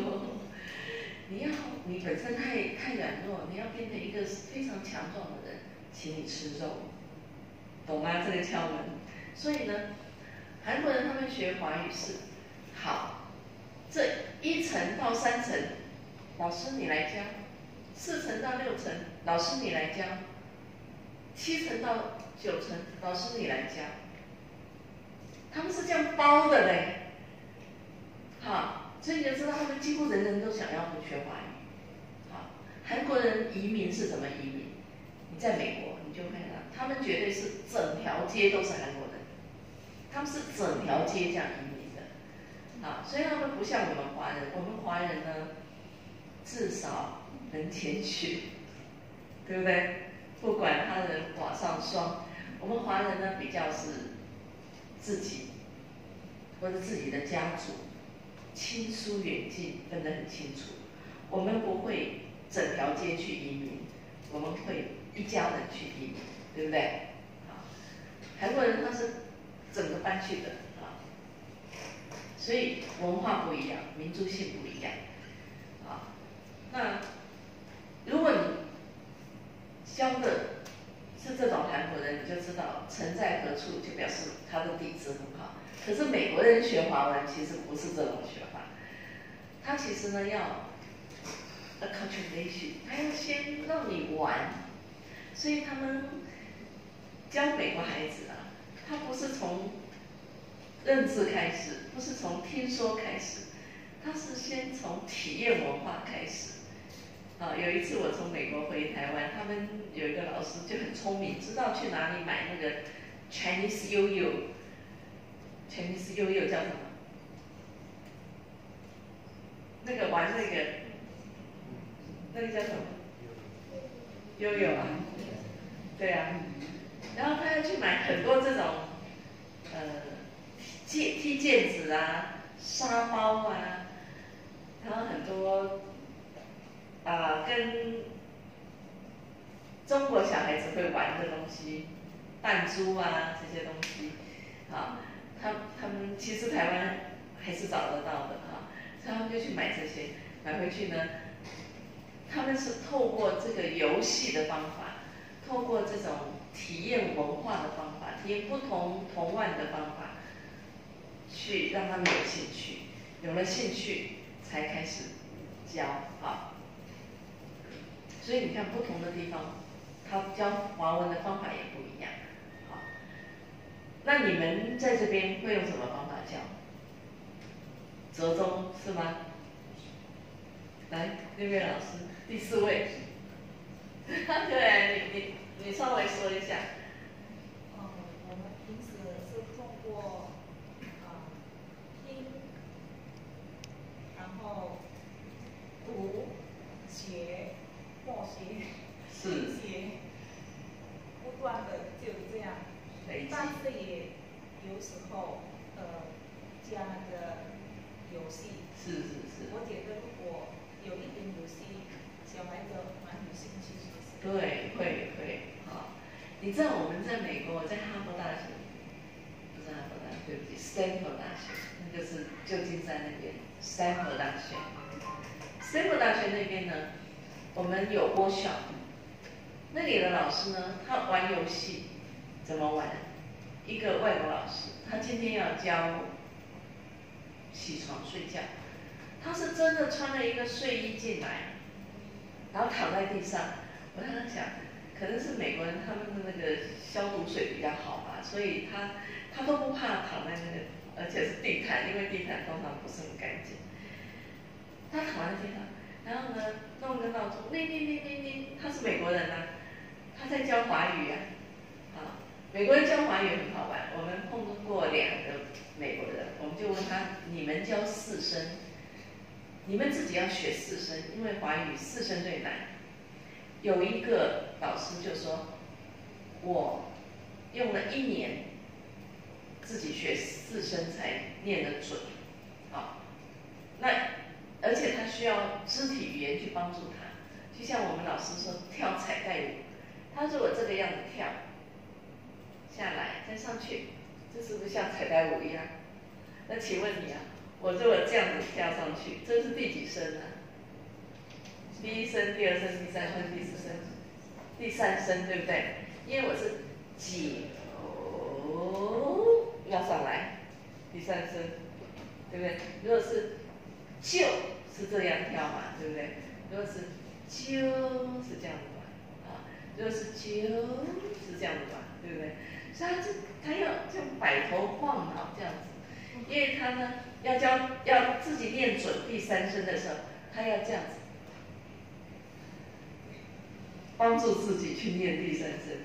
你要你本身太太软弱，你要变成一个非常强壮的人，请你吃肉，懂吗？这个窍门。所以呢，韩国人他们学华语是好，这一层到三层，老师你来教；四层到六层，老师你来教；七层到九层，老师你来教。他们是这样包的嘞，好。所以你就知道，他们几乎人人都想要学华语。好，韩国人移民是怎么移民？你在美国，你就看到，他们绝对是整条街都是韩国人，他们是整条街这样移民的。好，所以他们不像我们华人，我们华人呢，至少能谦虚，对不对？不管他人瓦上霜，我们华人呢比较是自己或者自己的家族。亲疏远近分得很清楚，我们不会整条街去移民，我们会一家人去移民，对不对？啊，韩国人他是整个搬去的啊，所以文化不一样，民族性不一样，啊，那如果你教的是这种韩国人，你就知道城在何处，就表示他的底子很好。可是美国人学华文其实不是这种学法，他其实呢要 acculturation，他要先让你玩，所以他们教美国孩子啊，他不是从认字开始，不是从听说开始，他是先从体验文化开始。啊，有一次我从美国回台湾，他们有一个老师就很聪明，知道去哪里买那个 Chinese 悠悠。前面是悠悠叫什么？那个玩那个，那个叫什么？悠悠啊，对啊。然后他要去买很多这种，呃，戒踢毽子啊，沙包啊，然后很多啊跟中国小孩子会玩的东西，弹珠啊这些东西，啊。他他们其实台湾还是找得到的哈，他们就去买这些，买回去呢，他们是透过这个游戏的方法，透过这种体验文化的方法，体验不同同玩的方法，去让他们有兴趣，有了兴趣才开始教啊。所以你看不同的地方，他教华文的方法也不一样。好，那你们在这边会用什么方法教？折中是吗？来，那位老师，第四位。对，你你你稍微说一下。嗯，我们平时是通过啊听，然后读、写、默写、写，不断的就这样。但是也有时候呃加那个。游戏是是是，我觉得如果有一点游戏，小孩子蛮有兴趣的。对，会会好！你知道我们在美国，在哈佛大学，不是哈佛大学，对不起，Stanford 大学，那就是旧金山那边，Stanford 大学。Stanford 大学那边呢，我们有播小，那里的老师呢，他玩游戏，怎么玩？一个外国老师，他今天要教。起床睡觉，他是真的穿了一个睡衣进来，然后躺在地上。我在想，可能是美国人他们的那个消毒水比较好吧，所以他他都不怕躺在那个，而且是地毯，因为地毯通常不是很干净。他躺在地上，然后呢弄个闹钟，铃铃铃铃铃，他是美国人啊，他在教华语啊，啊，美国人教华语很好玩，我们碰过两个。美国人，我们就问他：你们教四声，你们自己要学四声，因为华语四声最难。有一个老师就说：我用了一年，自己学四声才念得准。好，那而且他需要肢体语言去帮助他，就像我们老师说跳彩带舞，他如果这个样子跳下来，再上去。这是不是像彩带舞一样？那请问你啊，我如果这样子跳上去，这是第几声啊？第一声、第二声、第三声、第四声、第三声，对不对？因为我是九要上来，第三声，对不对？如果是就，是这样跳嘛，对不对？如果是就是这样子嘛，啊，如果是就是这样子嘛，对不对？所以他这他要这样摆头晃脑这样子，因为他呢要教要自己念准第三声的时候，他要这样子，帮助自己去念第三声。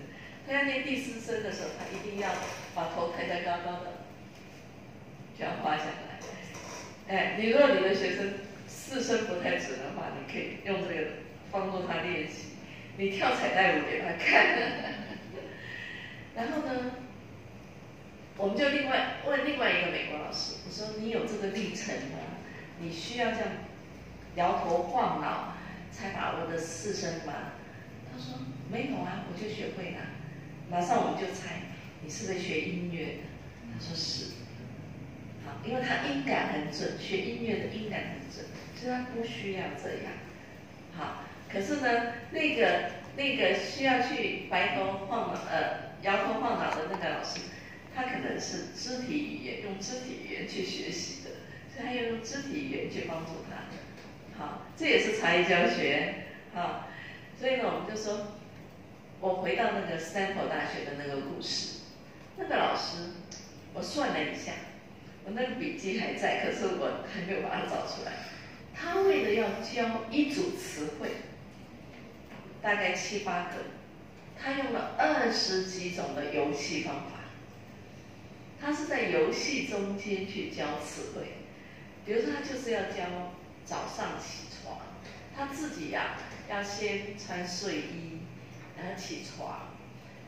他要念第四声的时候，他一定要把头抬得高高的，这样画下来。哎，你如果你的学生四声不太准的话，你可以用这个帮助他练习。你跳彩带舞给他看。然后呢，我们就另外问另外一个美国老师，我说你有这个历程吗？你需要这样摇头晃脑才把握的四声吗？他说没有啊，我就学会了。马上我们就猜你是不是学音乐的？他说是。因为他音感很准，学音乐的音感很准，所以他不需要这样。好，可是呢，那个那个需要去白头晃脑呃。摇头晃脑的那个老师，他可能是肢体语言，用肢体语言去学习的，所以他要用肢体语言去帮助他。好，这也是才艺教学。好，所以呢，我们就说，我回到那个斯坦福大学的那个故事，那个老师，我算了一下，那个笔记还在，可是我还没有把它找出来。他为了要教一组词汇，大概七八个。他用了二十几种的游戏方法，他是在游戏中间去教词汇，比如说他就是要教早上起床，他自己呀要先穿睡衣，然后起床，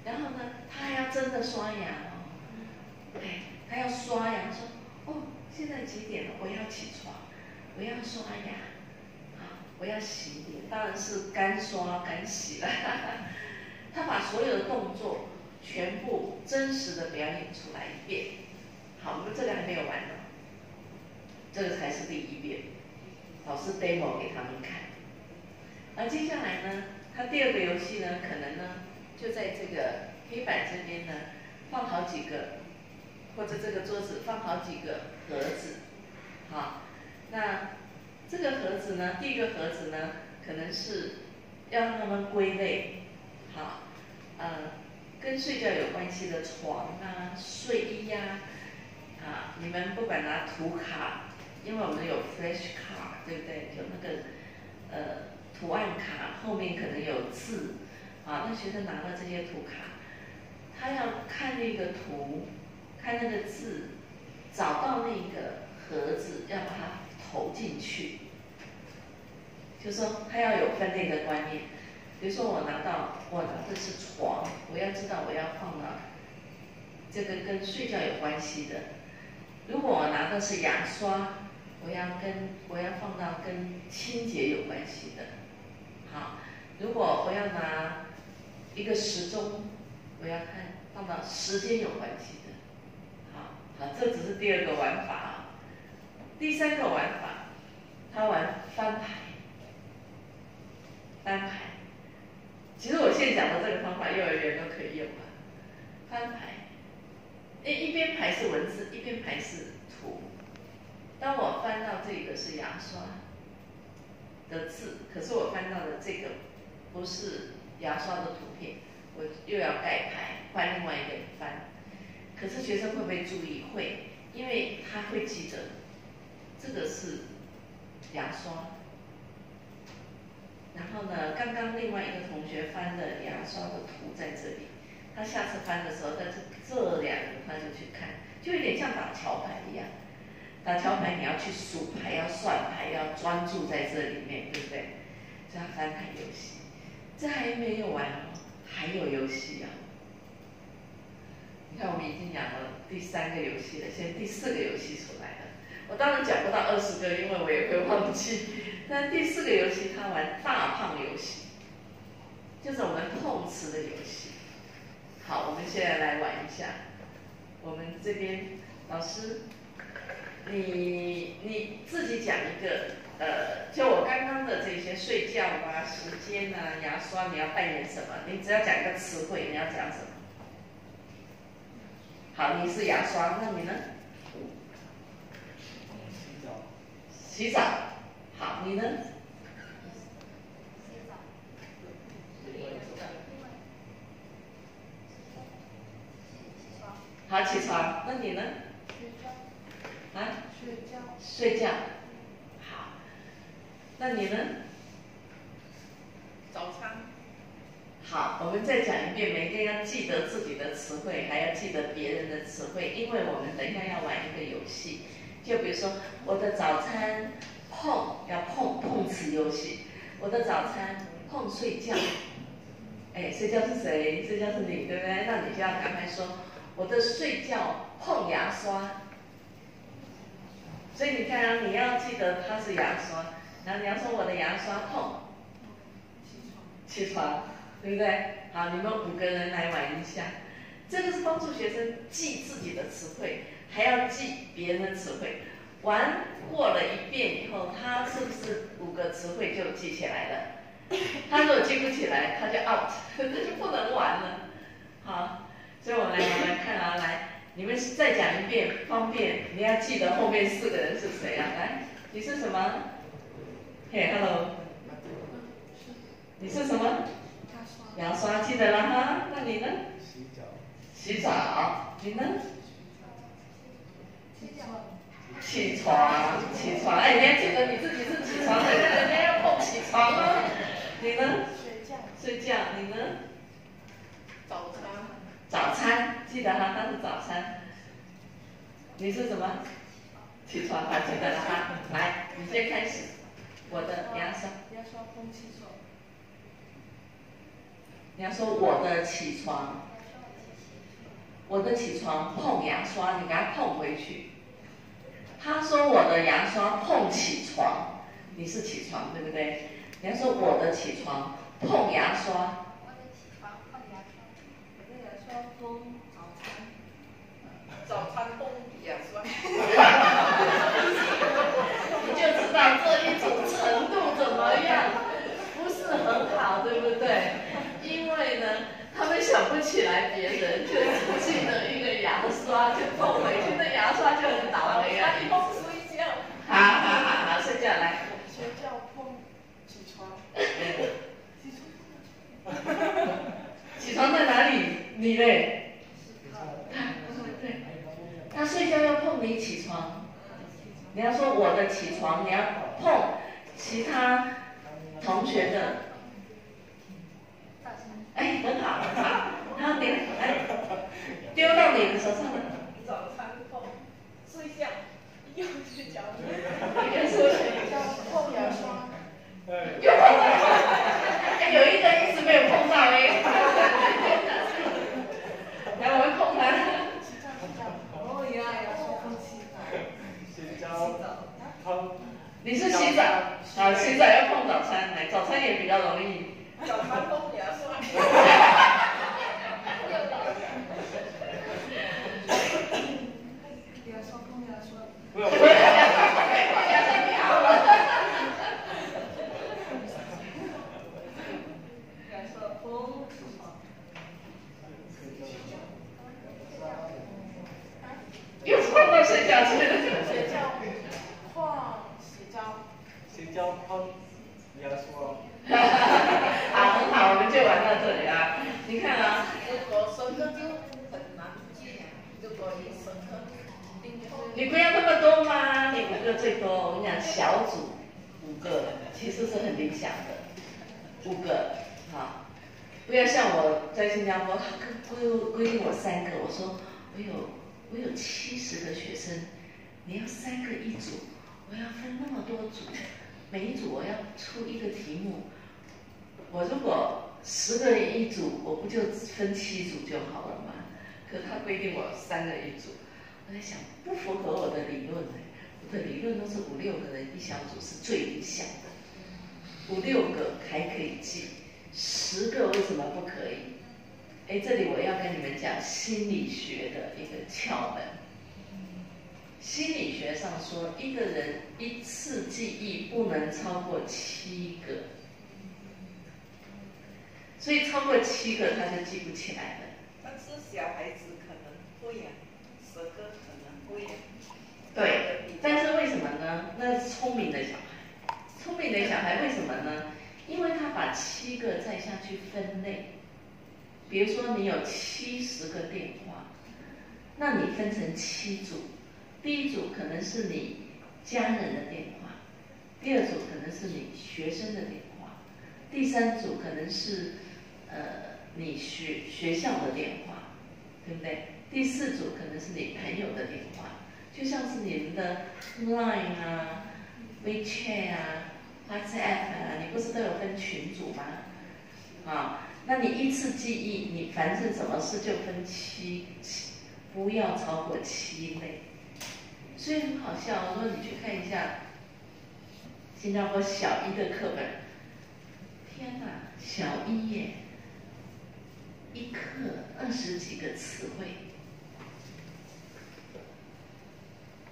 然后呢他还要真的刷牙哦，哎，他要刷牙，说哦现在几点了？我要起床，我要刷牙，啊我要洗脸，当然是干刷干洗了。他把所有的动作全部真实的表演出来一遍。好，我们这个还没有完呢。这个才是第一遍，老师 demo 给他们看。那接下来呢，他第二个游戏呢，可能呢就在这个黑板这边呢放好几个，或者这个桌子放好几个盒子，好，那这个盒子呢，第一个盒子呢，可能是要让他们归类，好，呃，跟睡觉有关系的床啊、睡衣呀，啊，你们不管拿图卡，因为我们有 flash 卡，对不对？有那个呃图案卡，后面可能有字，啊，那学生拿了这些图卡，他要看那个图，看那个字，找到那个盒子，要把它投进去，就说他要有分类的观念。比如说我拿到我拿的是床，我要知道我要放哪，这个跟睡觉有关系的。如果我拿的是牙刷，我要跟我要放到跟清洁有关系的。好，如果我要拿一个时钟，我要看放到时间有关系这只是第二个玩法啊。第三个玩法，他玩翻牌，翻牌。其实我现在讲的这个方法，幼儿园都可以用啊。翻牌，一一边牌是文字，一边牌是图。当我翻到这个是牙刷的字，可是我翻到的这个不是牙刷的图片，我又要盖牌，换另外一个翻。可是学生会不会注意？会，因为他会记得这个是牙刷。然后呢，刚刚另外一个同学翻的牙刷的图在这里，他下次翻的时候，在这这两个他就去看，就有点像打桥牌一样。打桥牌你要去数牌，要算牌，要专注在这里面，对不对？这样翻牌游戏，这还没有完哦，还有游戏啊！你看我们已经讲了第三个游戏了，现在第四个游戏出来了。我当然讲不到二十个，因为我也会忘记。那第四个游戏，他玩大胖游戏，就是我们碰瓷的游戏。好，我们现在来玩一下。我们这边老师，你你自己讲一个，呃，就我刚刚的这些睡觉啊、时间啊、牙刷，你要扮演什么？你只要讲一个词汇，你要讲什么？好，你是牙刷，那你呢？洗澡。洗澡。好，你呢？好，起床。那你呢？啊？睡觉。睡觉。好。那你呢？早餐。好，我们再讲一遍，每天要记得自己的词汇，还要记得别人的词汇，因为我们等一下要玩一个游戏，就比如说我的早餐。碰要碰碰瓷游戏，我的早餐碰睡觉，哎，睡觉是谁？睡觉是你，对不对？那你就要赶快说，我的睡觉碰牙刷。所以你看啊，你要记得它是牙刷，然后你要说我的牙刷碰起床，起床，对不对？好，你们五个人来玩一下，这个是帮助学生记自己的词汇，还要记别人的词汇。玩过了一遍以后，他是不是五个词汇就记起来了？他如果记不起来，他就 out，他就不能玩了。好，所以我们来来来看啊，来，你们再讲一遍，方便你要记得后面四个人是谁啊？来，你是什么？嘿，hello，你是什么？牙刷，记得了哈。那你呢？洗澡。洗澡，你呢？起床，起床！哎，你要记得你自己是起床的，人家要碰起床哦。你呢？睡觉。睡觉。你呢？早餐。早餐，记得哈，那是早餐。你是什么？起床，还，记得了哈。来，你先开始。我的牙刷。牙刷碰起床。你要说我的起床。我的起床碰牙刷，你给他碰回去。他说我的牙刷碰起床，你是起床对不对？你要说我的起床碰牙刷。我的起床碰牙刷。我的牙刷碰早餐。早餐碰牙刷。知道这一种程度怎么样，不是很好，对不对？因为呢，他们想不起来别人，就只记得一个牙刷就碰回去，那牙刷就很倒霉啊。碰睡觉。好好好好，睡觉来。睡觉碰起床。起床在哪里？你嘞？他睡觉要碰你起床。你要说我的起床，你要碰其他同学的。哎，很好很好，他丢哎丢到你的手上了。早餐碰，睡觉又睡觉，又睡觉碰牙刷。又碰牙刷，有一个一直没有碰到哎。来，我们碰他。哦呀，要说碰洗澡。洗澡。好。你是洗澡，啊，洗澡要碰早餐，来，早餐也比较容易。早餐碰牙刷。牙刷碰牙刷。又碰到睡觉去了。睡觉碰洗澡。睡觉碰牙刷。好，很好，我们就玩到这里啦。你看啊。如果深刻就很难记，如果你深刻，你不要那么多吗？你五个最多。我跟你讲，小组五个其实是很理想五个，啊。不要像我在新加坡，他规规定我三个，我说我有我有七十个学生，你要三个一组，我要分那么多组，每一组我要出一个题目，我如果十个人一组，我不就分七组就好了吗？可他规定我三个一组，我在想不符合我的理论呢，我的理论都是五六个人一小组是最理想的，五六个还可以记。十个为什么不可以？哎，这里我要跟你们讲心理学的一个窍门。心理学上说，一个人一次记忆不能超过七个，所以超过七个他就记不起来了。但是小孩子可能会呀，十个可能会呀。对，但是为什么呢？那是聪明的小孩，聪明的小孩为什么呢？因为他把七个再下去分类，比如说你有七十个电话，那你分成七组，第一组可能是你家人的电话，第二组可能是你学生的电话，第三组可能是呃你学学校的电话，对不对？第四组可能是你朋友的电话，就像是你们的 Line 啊、WeChat 啊。WhatsApp 啊，你不是都有分群组吗？啊，那你一次记忆，你凡是什么事就分七七，不要超过七类。所以很好笑，我说你去看一下新加坡小一的课本，天哪，小一耶，一课二十几个词汇。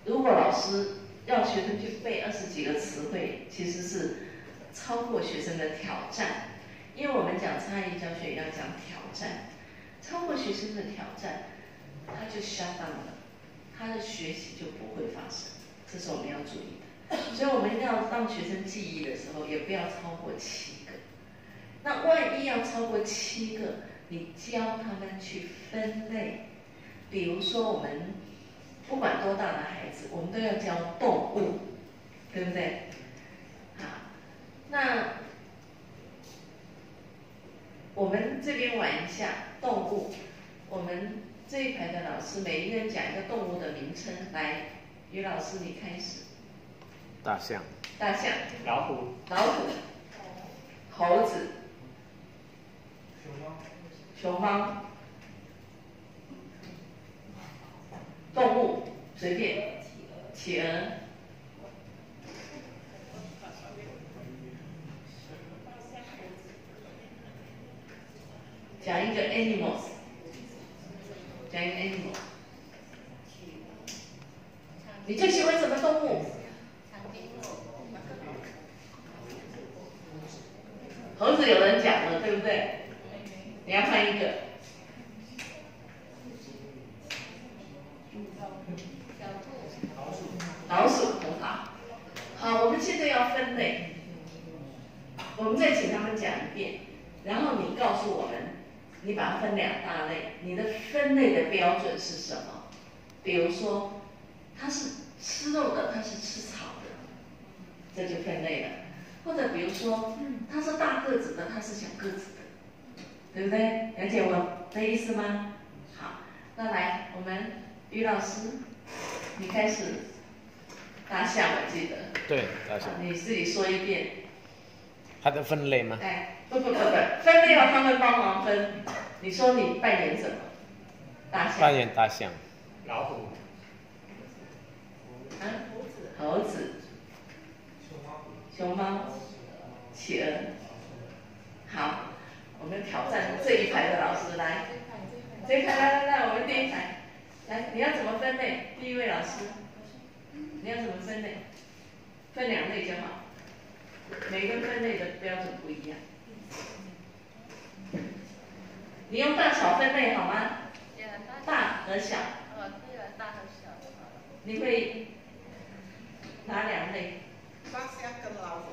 如果老师。要学生去背二十几个词汇，其实是超过学生的挑战。因为我们讲差异教学要讲挑战，超过学生的挑战，他就相当了，他的学习就不会发生。这是我们要注意的。所以我们一定要让学生记忆的时候，也不要超过七个。那万一要超过七个，你教他们去分类，比如说我们。不管多大的孩子，我们都要教动物，对不对？好，那我们这边玩一下动物。我们这一排的老师，每一个人讲一个动物的名称。来，于老师，你开始。大象。大象。老虎。老虎。猴子。熊猫。熊猫。动物随便企鹅。讲一个 animals 讲一个 animals 你最喜欢什么动物？猴子有人讲了对不对？你要换一个。老鼠很好。好，我们现在要分类。我们再请他们讲一遍，然后你告诉我们，你把它分两大类，你的分类的标准是什么？比如说，它是吃肉的，它是吃草的，这就分类了。或者比如说，它是大个子的，它是小个子的，对不对？了解我的意思吗？好，那来，我们于老师，你开始。大象，我记得。对，大象。你自己说一遍。它的分类吗？哎，不不不不，分类要他们帮忙分。你说你扮演什么？大象。扮演大象。老虎。啊，猴子。猴子。熊猫。熊猫。企鹅。好，我们挑战这一排的老师来。这一排，来来来，我们第一排。来，你要怎么分类？第一位老师。你要怎么分类？分两类就好，每个分类的标准不一样。你用大小分类好吗？大和小。哦，对了，大和小。你会哪两类？大象跟老鼠。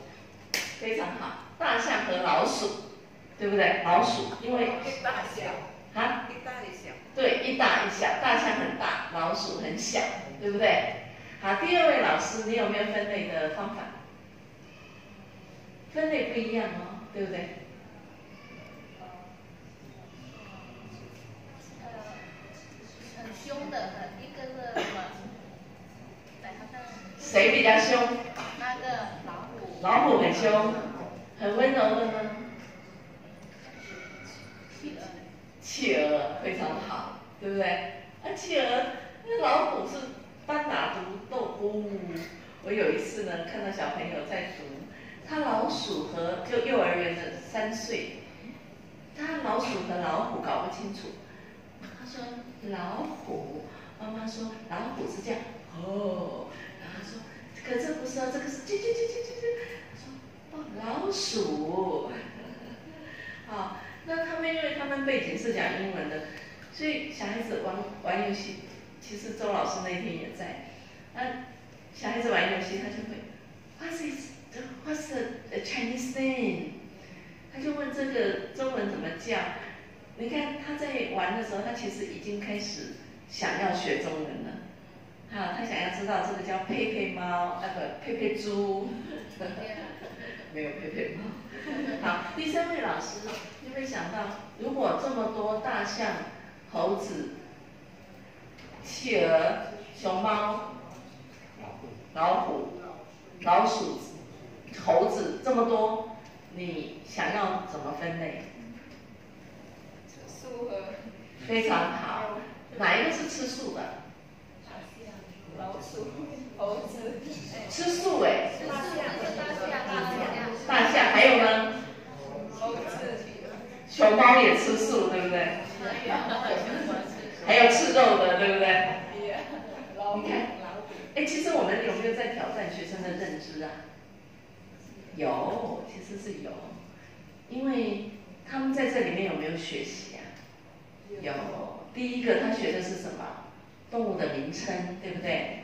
非常好，大象和老鼠，对不对？老鼠，因为。一大小。啊？一大一小。对，一大一小，大象很大，老鼠很小，对不对？好，第二位老师，你有没有分类的方法？分类不一样哦，对不对？呃，很凶的，一个是什么？谁比较凶？那个老虎。老虎很凶，很温柔的呢？企鹅。企鹅非常好，对不对？啊，企鹅，那老虎是。斑马独斗哦！我有一次呢，看到小朋友在读，他老鼠和就幼儿园的三岁，他老鼠和老虎搞不清楚。他说老虎，妈妈说老虎是这样哦，然后他说可这不是啊，这个是叽叽叽叽叽叽。他说哦老鼠，好，那他们因为他们背景是讲英文的，所以小孩子玩玩游戏。其实周老师那天也在，那小孩子玩游戏，他就会，What is What's the Chinese name？他就问这个中文怎么叫？你看他在玩的时候，他其实已经开始想要学中文了。好，他想要知道这个叫佩佩猫，那个佩佩猪，没有佩佩猫。好，第三位老师，你会想到，如果这么多大象、猴子。企鹅、熊猫、老虎、老鼠、猴子这么多，你想要怎么分类？素和。非常好，哪一个是吃素的？老鼠、猴子。吃素哎。大象、大象、大象，还有呢？猴子。熊猫也吃素，对不对？还有吃肉的，对不对？你看，哎，其实我们有没有在挑战学生的认知啊？有，其实是有，因为他们在这里面有没有学习啊？有。第一个，他学的是什么？动物的名称，对不对？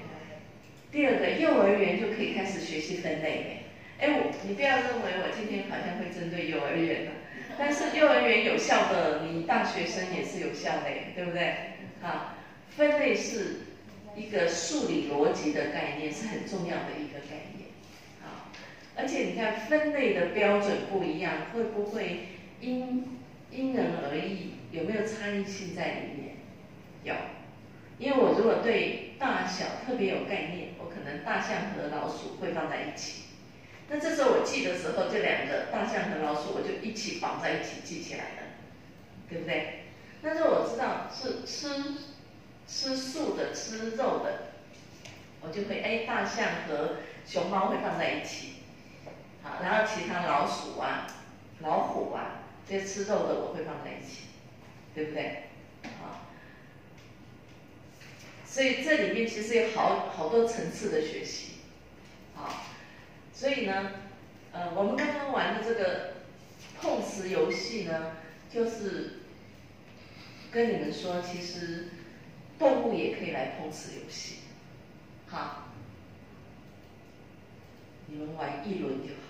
第二个，幼儿园就可以开始学习分类。哎，我你不要认为我今天好像会针对幼儿园了，但是幼儿园有效的，你大学生也是有效的，对不对？啊，分类是一个数理逻辑的概念，是很重要的一个概念。啊，而且你看分类的标准不一样，会不会因因人而异？有没有差异性在里面？有，因为我如果对大小特别有概念，我可能大象和老鼠会放在一起。那这时候我记的时候，这两个大象和老鼠我就一起绑在一起记起来了，对不对？但是我知道是吃吃素的、吃肉的，我就会哎，大象和熊猫会放在一起，好，然后其他老鼠啊、老虎啊这些吃肉的我会放在一起，对不对？好，所以这里面其实有好好多层次的学习，好，所以呢，呃，我们刚刚玩的这个碰。瓷游戏呢，就是跟你们说，其实动物也可以来碰瓷游戏，好，你们玩一轮就好。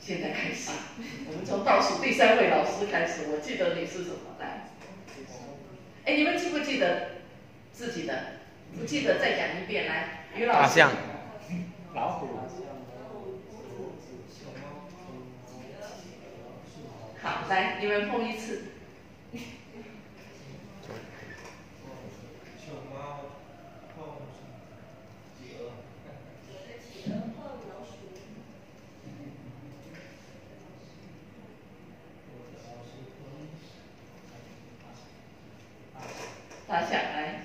现在开始，我们从倒数第三位老师开始。我记得你是什么来？哎，你们记不记得自己的？不记得再讲一遍来，于老师。老虎。好，来，你们碰一次。大象来。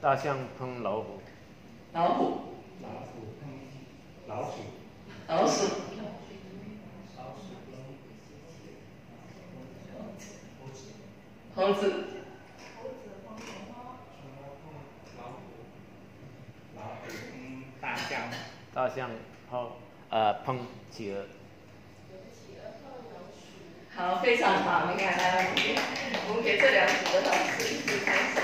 大象碰老虎。老虎。老鼠。老鼠。猴子。猴子。老虎。老虎碰大象。大象好呃碰企鹅。好，非常好，你看，来，我们给，我们给这两组的老师一起拍手。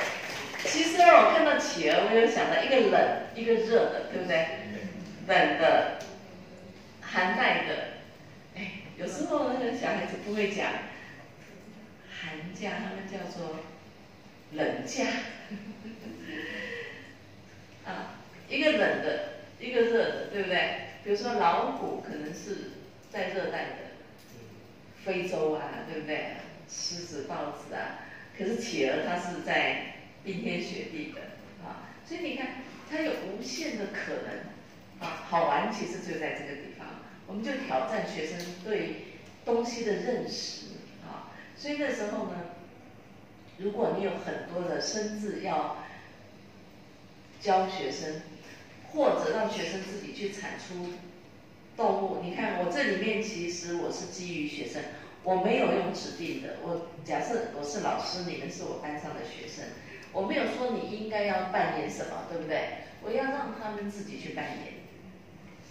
其实让我看到企鹅，我就想到一个冷，一个热的，对不对？冷的，寒带的。哎，有时候那个小孩子不会讲寒假，他们叫做冷假。啊，一个冷的，一个热的，对不对？比如说老虎，可能是在热带的。非洲啊，对不对？狮子、豹子啊，可是企鹅它是在冰天雪地的啊，所以你看它有无限的可能啊，好玩其实就在这个地方。我们就挑战学生对东西的认识啊，所以那时候呢，如果你有很多的生字要教学生，或者让学生自己去产出。动物，你看我这里面其实我是基于学生，我没有用指定的。我假设我是老师，你们是我班上的学生，我没有说你应该要扮演什么，对不对？我要让他们自己去扮演。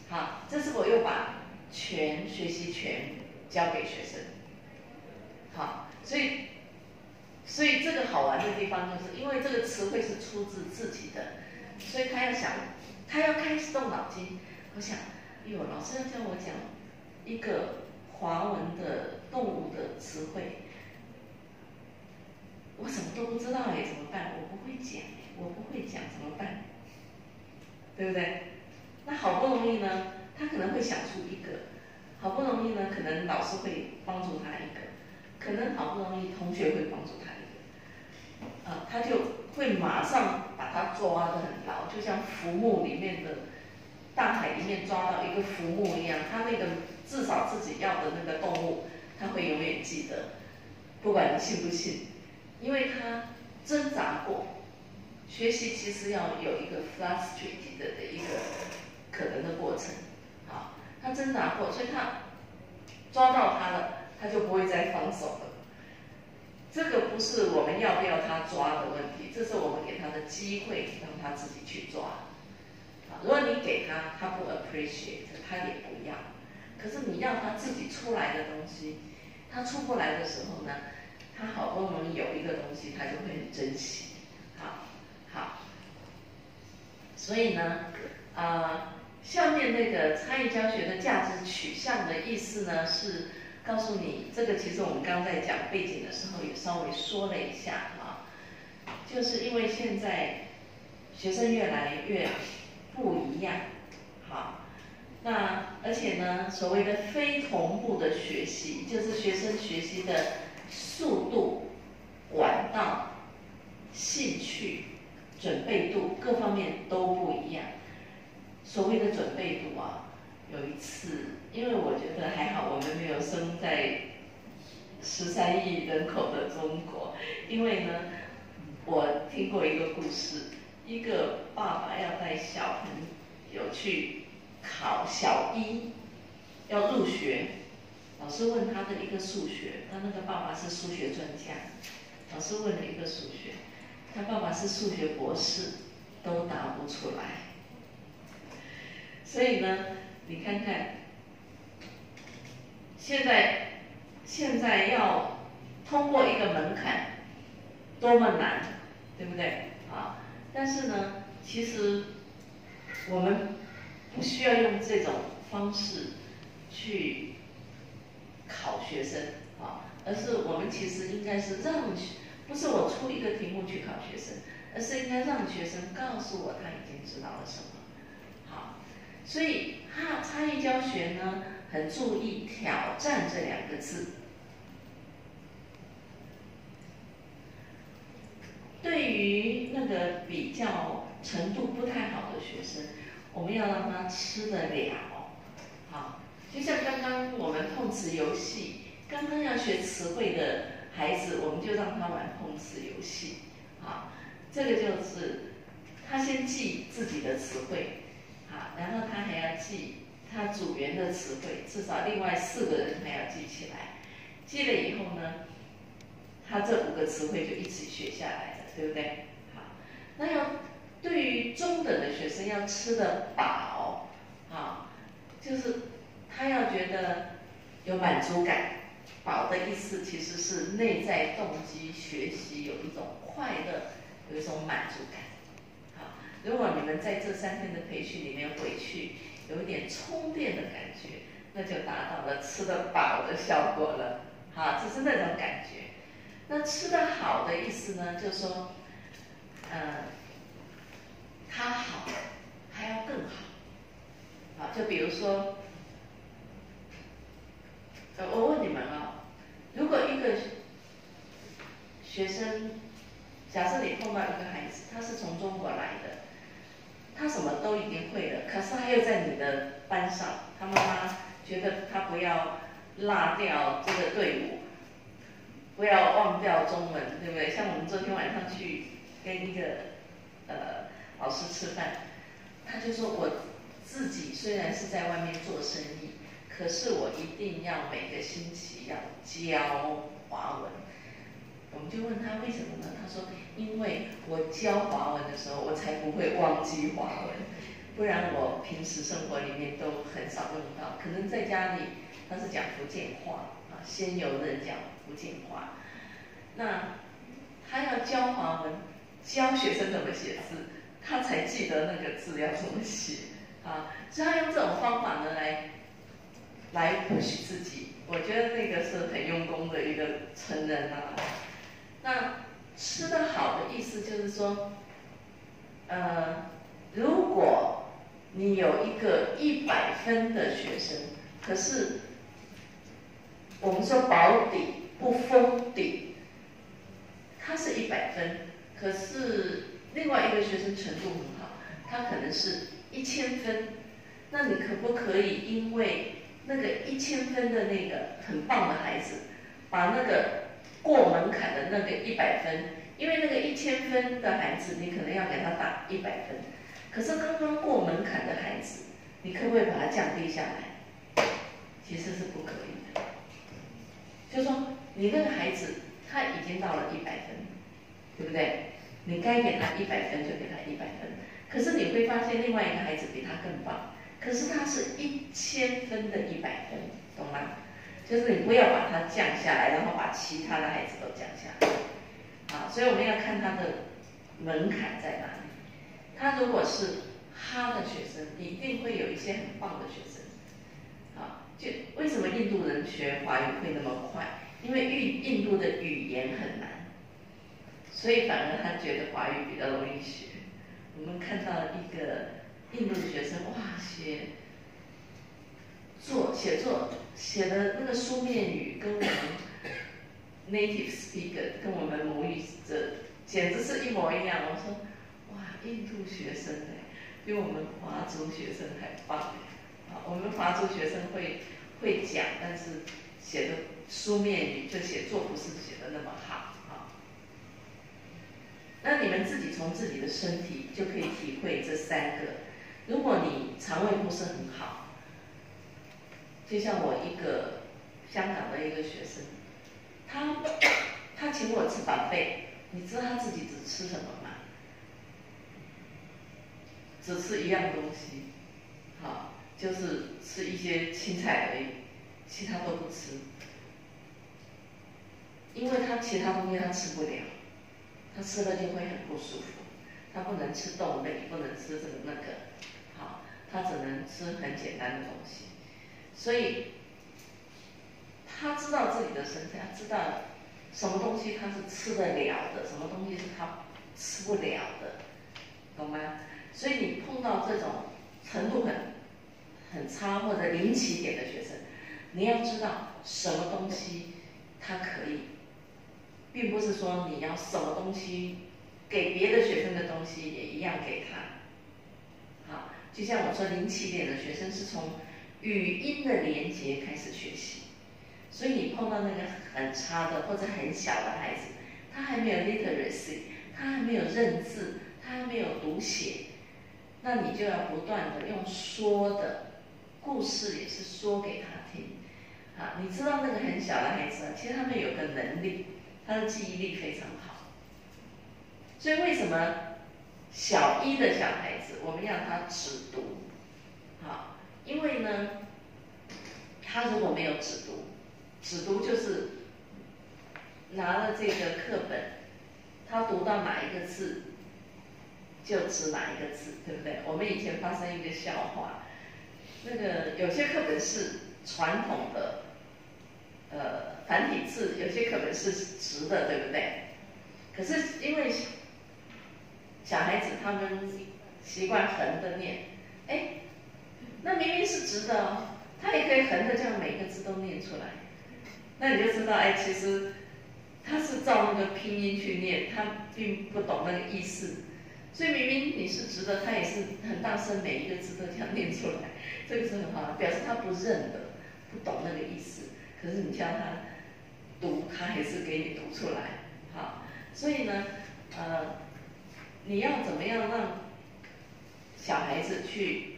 好，这是我又把权学习权交给学生。好，所以所以这个好玩的地方就是因为这个词汇是出自自己的，所以他要想，他要开始动脑筋，我想。哟，老师要叫我讲一个华文的动物的词汇，我什么都不知道哎，怎么办？我不会讲，我不会讲怎么办？对不对？那好不容易呢，他可能会想出一个，好不容易呢，可能老师会帮助他一个，可能好不容易同学会帮助他一个，啊，他就会马上把它抓得很牢，就像浮木里面的。大海里面抓到一个浮木一样，他那个至少自己要的那个动物，他会永远记得，不管你信不信，因为他挣扎过。学习其实要有一个 frustrated 的一个可能的过程，好，他挣扎过，所以他抓到他了，他就不会再放手了。这个不是我们要不要他抓的问题，这是我们给他的机会，让他自己去抓。如果你给他，他不 appreciate，他也不要。可是你要他自己出来的东西，他出不来的时候呢，他好不容易有一个东西，他就会很珍惜。好，好。所以呢，啊，下面那个参与教学的价值取向的意思呢，是告诉你，这个其实我们刚在讲背景的时候也稍微说了一下啊，就是因为现在学生越来越。不一样，好，那而且呢，所谓的非同步的学习，就是学生学习的速度、管道、兴趣、准备度各方面都不一样。所谓的准备度啊，有一次，因为我觉得还好，我们没有生在十三亿人口的中国，因为呢，我听过一个故事。一个爸爸要带小朋友去考小一，要入学，老师问他的一个数学，他那个爸爸是数学专家，老师问了一个数学，他爸爸是数学博士，都答不出来。所以呢，你看看，现在现在要通过一个门槛，多么难，对不对？啊，但是呢，其实我们不需要用这种方式去考学生啊，而是我们其实应该是让，不是我出一个题目去考学生，而是应该让学生告诉我他已经知道了什么。所以他差异教学呢，很注意挑战这两个字。对于那个比较程度不太好的学生，我们要让他吃得了，好，就像刚刚我们碰瓷游戏，刚刚要学词汇的孩子，我们就让他玩碰瓷游戏，啊，这个就是他先记自己的词汇，好，然后他还要记他组员的词汇，至少另外四个人他要记起来，记了以后呢，他这五个词汇就一起学下来了。对不对？好，那要对于中等的学生要吃得饱，啊，就是他要觉得有满足感。饱的意思其实是内在动机学习有一种快乐，有一种满足感。如果你们在这三天的培训里面回去有一点充电的感觉，那就达到了吃得饱的效果了。好，这是那种感觉。那吃得好的意思呢，就是说，呃，他好还要更好，好，就比如说，我问你们啊，如果一个学生，假设你碰到一个孩子，他是从中国来的，他什么都已经会了，可是他又在你的班上，他妈妈觉得他不要落掉这个队伍。不要忘掉中文，对不对？像我们昨天晚上去跟一个呃老师吃饭，他就说我自己虽然是在外面做生意，可是我一定要每个星期要教华文。我们就问他为什么呢？他说因为我教华文的时候，我才不会忘记华文，不然我平时生活里面都很少用到。可能在家里他是讲福建话啊，先有人讲。福建话，那他要教华文，教学生怎么写字，他才记得那个字要怎么写啊。所以他用这种方法呢来来 push 自己，我觉得那个是很用功的一个成人啊。那吃的好的意思就是说，呃，如果你有一个一百分的学生，可是我们说保底。不封顶，他是一百分，可是另外一个学生程度很好，他可能是一千分，那你可不可以因为那个一千分的那个很棒的孩子，把那个过门槛的那个一百分，因为那个一千分的孩子，你可能要给他打一百分，可是刚刚过门槛的孩子，你可不可以把它降低下来？其实是不可以的，就说。你那个孩子他已经到了一百分，对不对？你该给他一百分就给他一百分。可是你会发现另外一个孩子比他更棒，可是他是一千分的一百分，懂吗？就是你不要把它降下来，然后把其他的孩子都降下来。啊，所以我们要看他的门槛在哪里。他如果是哈的学生，一定会有一些很棒的学生。啊，就为什么印度人学华语会那么快？因为印印度的语言很难，所以反而他觉得华语比较容易学。我们看到一个印度的学生，哇，学作写作写的那个书面语跟我们 native speaker 跟我们母语者简直是一模一样。我说，哇，印度学生哎，比我们华族学生还棒啊！我们华族学生会会讲，但是写的。书面语就写作不是写的那么好啊，那你们自己从自己的身体就可以体会这三个。如果你肠胃不是很好，就像我一个香港的一个学生，他 他请我吃板贝，你知道他自己只吃什么吗？只吃一样东西，好，就是吃一些青菜而已。其他都不吃，因为他其他东西他吃不了，他吃了就会很不舒服，他不能吃豆类，不能吃这个那个，好，他只能吃很简单的东西，所以他知道自己的身材，他知道什么东西他是吃得了的，什么东西是他吃不了的，懂吗？所以你碰到这种程度很很差或者零起点的学生，你要知道什么东西他可以，并不是说你要什么东西给别的学生的东西也一样给他。好，就像我说零起点的学生是从语音的连接开始学习，所以你碰到那个很差的或者很小的孩子，他还没有 literacy，他还没有认字，他还没有读写。那你就要不断的用说的，故事也是说给他听，啊，你知道那个很小的孩子，其实他们有个能力，他的记忆力非常好。所以为什么小一的小孩子我们要他只读，因为呢，他如果没有只读，只读就是拿了这个课本，他读到哪一个字。就指哪一个字，对不对？我们以前发生一个笑话，那个有些课本是传统的，呃，繁体字，有些课本是直的，对不对？可是因为小孩子他们习惯横的念，哎，那明明是直的哦，他也可以横的，这样每个字都念出来。那你就知道，哎，其实他是照那个拼音去念，他并不懂那个意思。所以明明你是直的，他也是很大声，每一个字都这样念出来，这个是很好的，表示他不认得，不懂那个意思。可是你叫他读，他还是给你读出来，好。所以呢，呃，你要怎么样让小孩子去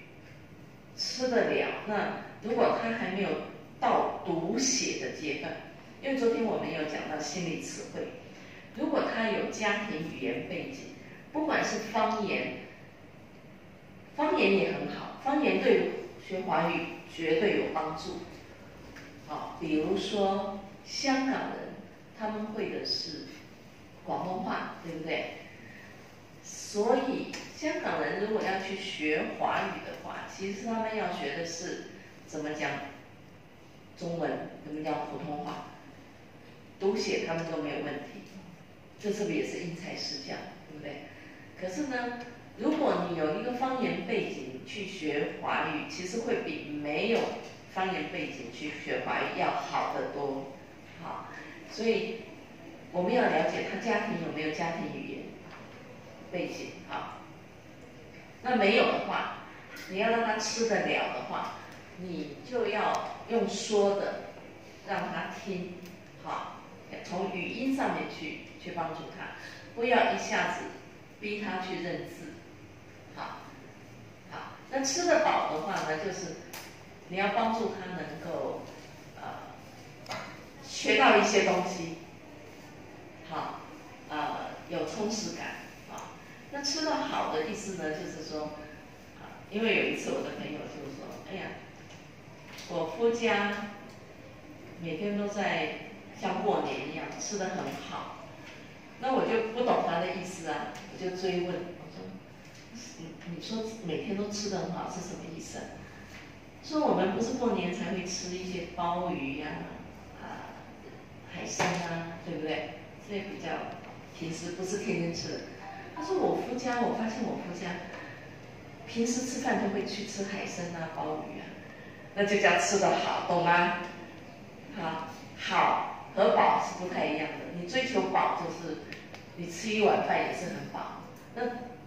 吃得了？那如果他还没有到读写的阶段，因为昨天我们有讲到心理词汇，如果他有家庭语言背景。不管是方言，方言也很好，方言对学华语绝对有帮助。好，比如说香港人，他们会的是广东话，对不对？所以香港人如果要去学华语的话，其实他们要学的是怎么讲中文，怎么讲普通话，读写他们都没有问题。这是不是也是因材施教，对不对？可是呢，如果你有一个方言背景去学华语，其实会比没有方言背景去学华语要好得多，好，所以我们要了解他家庭有没有家庭语言背景，好，那没有的话，你要让他吃得了的话，你就要用说的让他听，好，从语音上面去去帮助他，不要一下子。逼他去认字，好，好。那吃得饱的话呢，就是你要帮助他能够呃学到一些东西，好，呃有充实感，那吃的好的意思呢，就是说，啊，因为有一次我的朋友就是说，哎呀，我夫家每天都在像过年一样吃的很好。那我就不懂他的意思啊，我就追问，我说，你你说每天都吃的很好是什么意思？说我们不是过年才会吃一些鲍鱼呀，啊，海参啊，对不对？这些比较平时不是天天吃的。他说我家，我发现我夫家平时吃饭都会去吃海参啊、鲍鱼啊，那就叫吃的好，懂吗？好，好。和饱是不太一样的，你追求饱就是你吃一碗饭也是很饱，那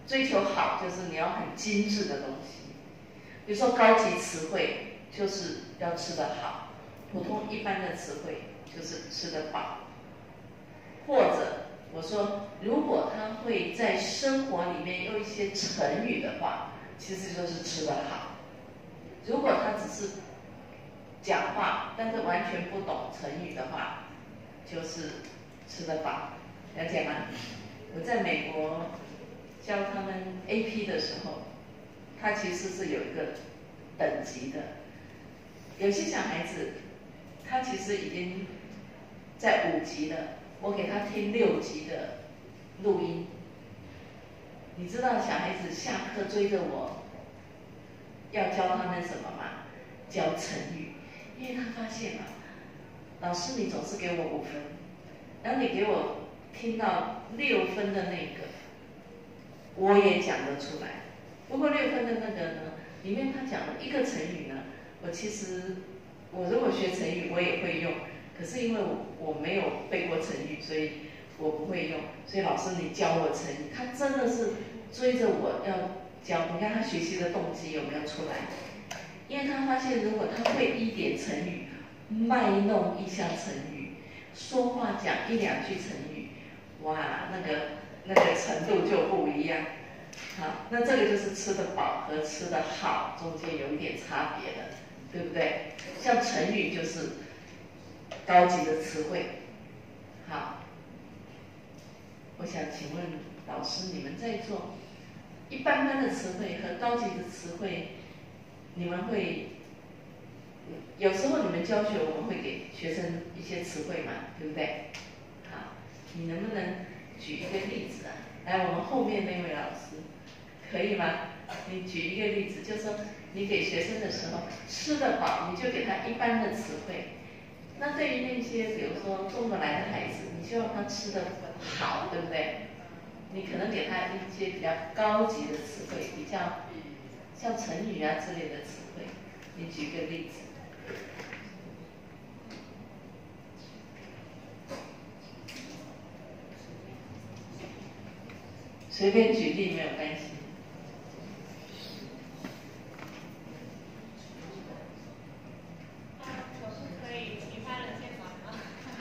追求好就是你要很精致的东西，比如说高级词汇就是要吃得好，普通一般的词汇就是吃得饱，或者我说如果他会在生活里面用一些成语的话，其实就是吃得好，如果他只是讲话但是完全不懂成语的话。就是吃得饱，了解吗？我在美国教他们 AP 的时候，他其实是有一个等级的。有些小孩子他其实已经在五级了，我给他听六级的录音。你知道小孩子下课追着我要教他们什么吗？教成语，因为他发现啊，老师你总是给我五分，然后你给我听到六分的那个，我也讲得出来。不过六分的那个呢，里面他讲了一个成语呢，我其实我如果学成语我也会用，可是因为我我没有背过成语，所以我不会用。所以老师你教我成语，他真的是追着我要教。你看他学习的动机有没有出来？因为他发现如果他会一点成语，卖弄一项成语，说话讲一两句成语，哇，那个那个程度就不一样。好，那这个就是吃得饱和吃得好中间有一点差别的，对不对？像成语就是高级的词汇。好，我想请问老师，你们在做一般般的词汇和高级的词汇，你们会有时候你们教学我们会给学生一些词汇嘛，对不对？好，你能不能举一个例子啊？来，我们后面那位老师。可以吗？你举一个例子，就说你给学生的时候吃得饱，你就给他一般的词汇。那对于那些比如说中得来的孩子，你希望他吃的好，对不对？你可能给他一些比较高级的词汇，比较像成语啊之类的词汇。你举个例子，随便举例没有关系。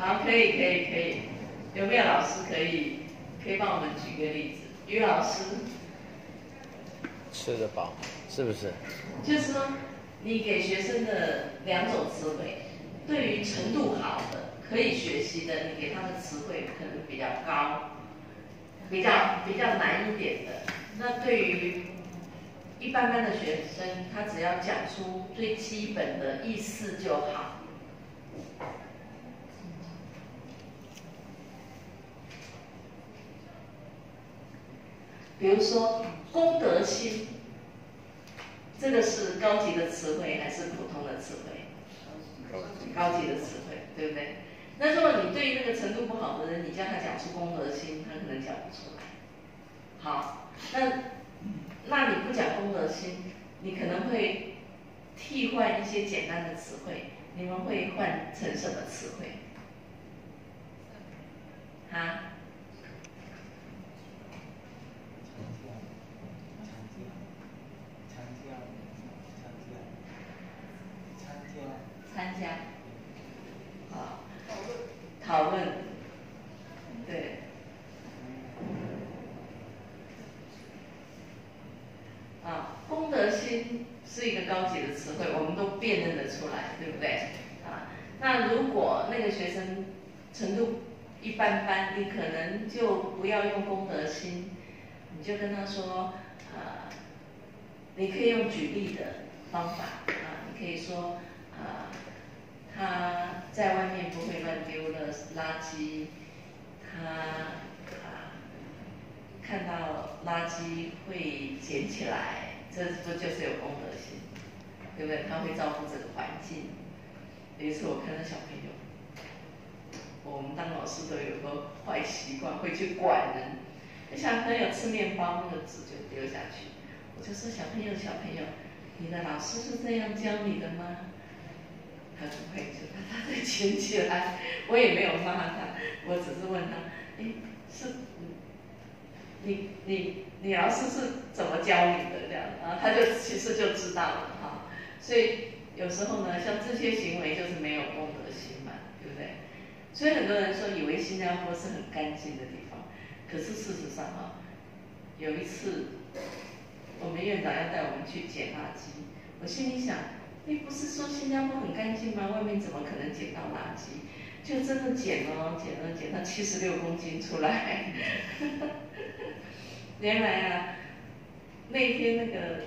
好，可以，可以，可以。有没有老师可以可以帮我们举个例子？于老师，吃得饱，是不是？就是说，你给学生的两种词汇，对于程度好的、可以学习的，你给他的词汇可能比较高，比较比较难一点的。那对于一般般的学生，他只要讲出最基本的意思就好。比如说公德心，这个是高级的词汇还是普通的词汇？高级的词汇，对不对？那如果你对于那个程度不好的人，你叫他讲出公德心，他可能讲不出来。好，那那你不讲公德心，你可能会替换一些简单的词汇。你们会换成什么词汇？啊？参加，啊，讨论，对，啊，公德心是一个高级的词汇，我们都辨认得出来，对不对？啊，那如果那个学生程度一般般，你可能就不要用功德心，你就跟他说，啊，你可以用举例的方法，啊，你可以说，啊。他在外面不会乱丢了垃圾，他啊看到垃圾会捡起来，这不就是有公德心，对不对？他会照顾这个环境。有一次我看到小朋友，我们当老师都有个坏习惯，会去管人。小朋友吃面包，那个纸就丢下去，我就说小朋友，小朋友，你的老师是这样教你的吗？他不会，就把他再捡起来。我也没有骂他，我只是问他：“哎，是，你你你老师是怎么教你的？”这样，然后他就其实就知道了哈。所以有时候呢，像这些行为就是没有公德心嘛，对不对？所以很多人说以为新加坡是很干净的地方，可是事实上啊，有一次我们院长要带我们去捡垃圾，我心里想。你不是说新加坡很干净吗？外面怎么可能捡到垃圾？就真的捡哦，捡了，捡到七十六公斤出来。原来啊，那天那个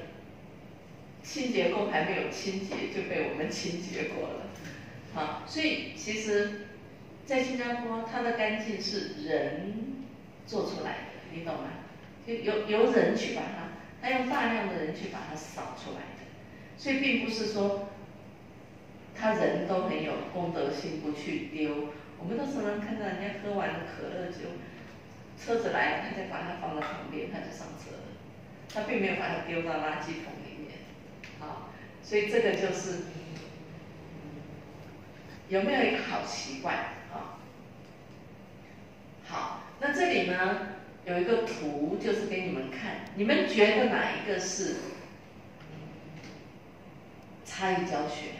清洁工还没有清洁就被我们清洁过了。好，所以其实，在新加坡，它的干净是人做出来的，你懂吗？就由由人去把它，他用大量的人去把它扫出来，所以并不是说他人都很有公德心不去丢。我们都常常看到人家喝完了可乐就车子来了，他再把它放到旁边，他就上车了，他并没有把它丢到垃圾桶里面。好，所以这个就是。有没有一个好习惯啊？好，那这里呢有一个图，就是给你们看，你们觉得哪一个是差异教学？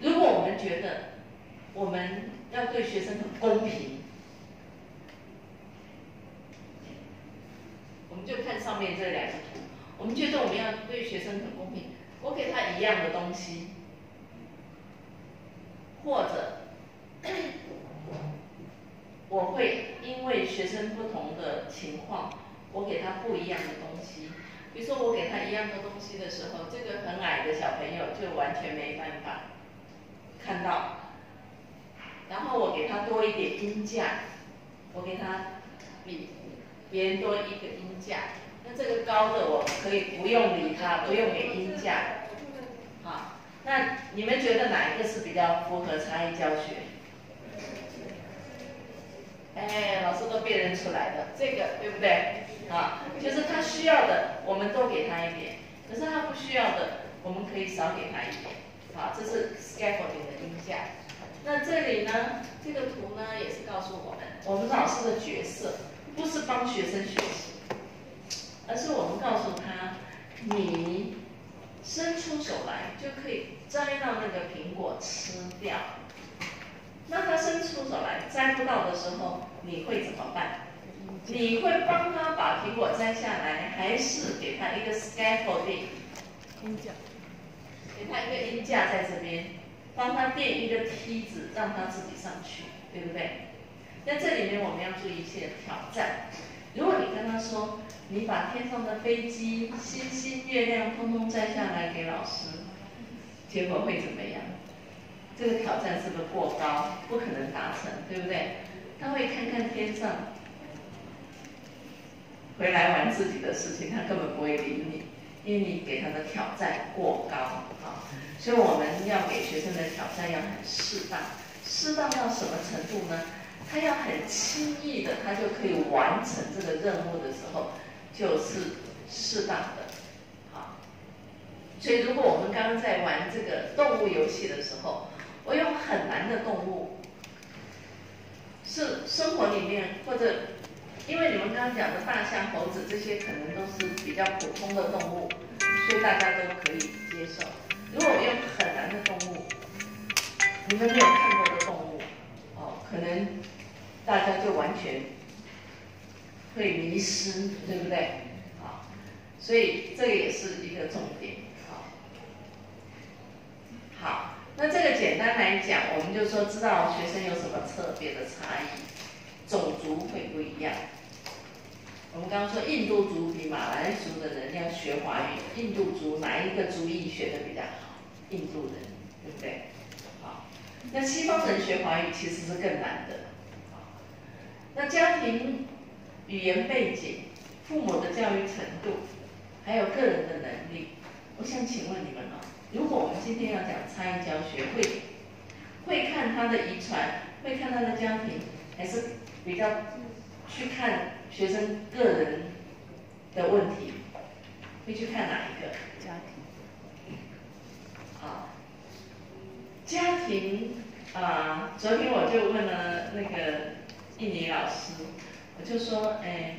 如果我们觉得我们要对学生很公平，我们就看上面这两个图，我们觉得我们要对学生很公平。我给他一样的东西，或者我会因为学生不同的情况，我给他不一样的东西。比如说我给他一样的东西的时候，这个很矮的小朋友就完全没办法看到。然后我给他多一点音架，我给他比别人多一个音架。那这个高的我可以不用理他，不用给音架。好，那你们觉得哪一个是比较符合差异教学？哎，老师都辨认出来的，这个 对不对？啊，就是他需要的，我们多给他一点；可是他不需要的，我们可以少给他一点。好，这是 scaffolding 的音架。那这里呢，这个图呢也是告诉我们，我们老师的角色不是帮学生学习。而是我们告诉他，你伸出手来就可以摘到那个苹果吃掉。那他伸出手来摘不到的时候，你会怎么办？你会帮他把苹果摘下来，还是给他一个 scaffolding？音架。给他一个音架在这边，帮他垫一个梯子，让他自己上去，对不对？那这里面我们要注意一些挑战。如果你跟他说，你把天上的飞机、星星、月亮通通摘下来给老师，结果会怎么样？这个挑战是不是过高？不可能达成，对不对？他会看看天上，回来玩自己的事情，他根本不会理你，因为你给他的挑战过高啊。所以我们要给学生的挑战要很适当，适当到什么程度呢？他要很轻易的，他就可以完成这个任务的时候，就是适当的，好。所以如果我们刚刚在玩这个动物游戏的时候，我用很难的动物，是生活里面或者，因为你们刚刚讲的大象、猴子这些可能都是比较普通的动物，所以大家都可以接受。如果我用很难的动物，你们没有看过的动物，哦，可能。大家就完全会迷失，对不对？好，所以这个也是一个重点。好，好，那这个简单来讲，我们就说知道学生有什么特别的差异，种族会不一样。我们刚刚说印度族比马来族的人要学华语，印度族哪一个族裔学的比较好？印度人，对不对？好，那西方人学华语其实是更难的。那家庭语言背景、父母的教育程度，还有个人的能力，我想请问你们啊，如果我们今天要讲差异教学，会会看他的遗传，会看他的家庭，还是比较去看学生个人的问题，会去看哪一个？家庭。好，家庭啊，昨天我就问了那个。印尼老师，我就说，哎，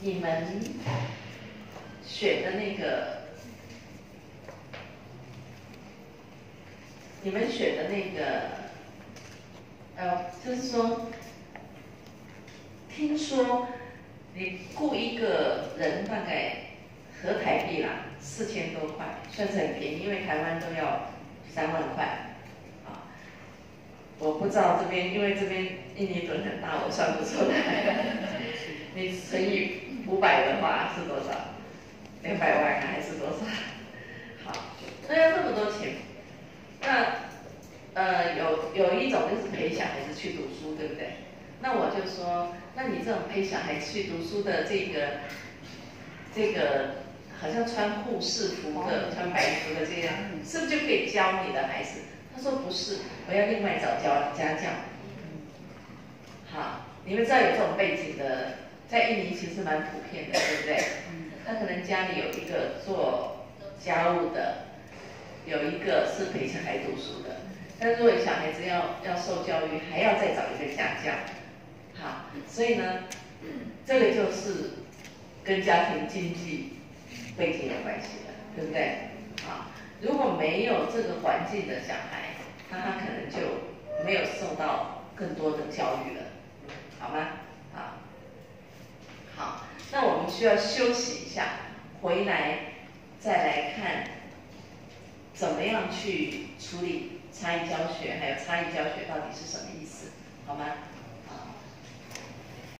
你们选的那个，你们选的那个，呃，就是说，听说你雇一个人大概合台币啦，四千多块，算是很便宜，因为台湾都要三万块。啊，我不知道这边，因为这边印尼盾很大，我算不出来。你乘以五百的话是多少？两百万还是多少？好，那要这么多钱，那呃，有有一种就是陪小孩子去读书，对不对？那我就说。那你这种陪小孩去读书的这个这个，好像穿护士服的、穿白服的这样，是不是就可以教你的孩子？他说不是，我要另外找教家教。好，你们知道有这种背景的，在印尼其实蛮普遍的，对不对？他可能家里有一个做家务的，有一个是陪小孩读书的。但如果小孩子要要受教育，还要再找一个家教。好，所以呢，这个就是跟家庭经济背景有关系的，对不对？好，如果没有这个环境的小孩，那他可能就没有受到更多的教育了，好吗？好，好，那我们需要休息一下，回来再来看怎么样去处理差异教学，还有差异教学到底是什么意思，好吗？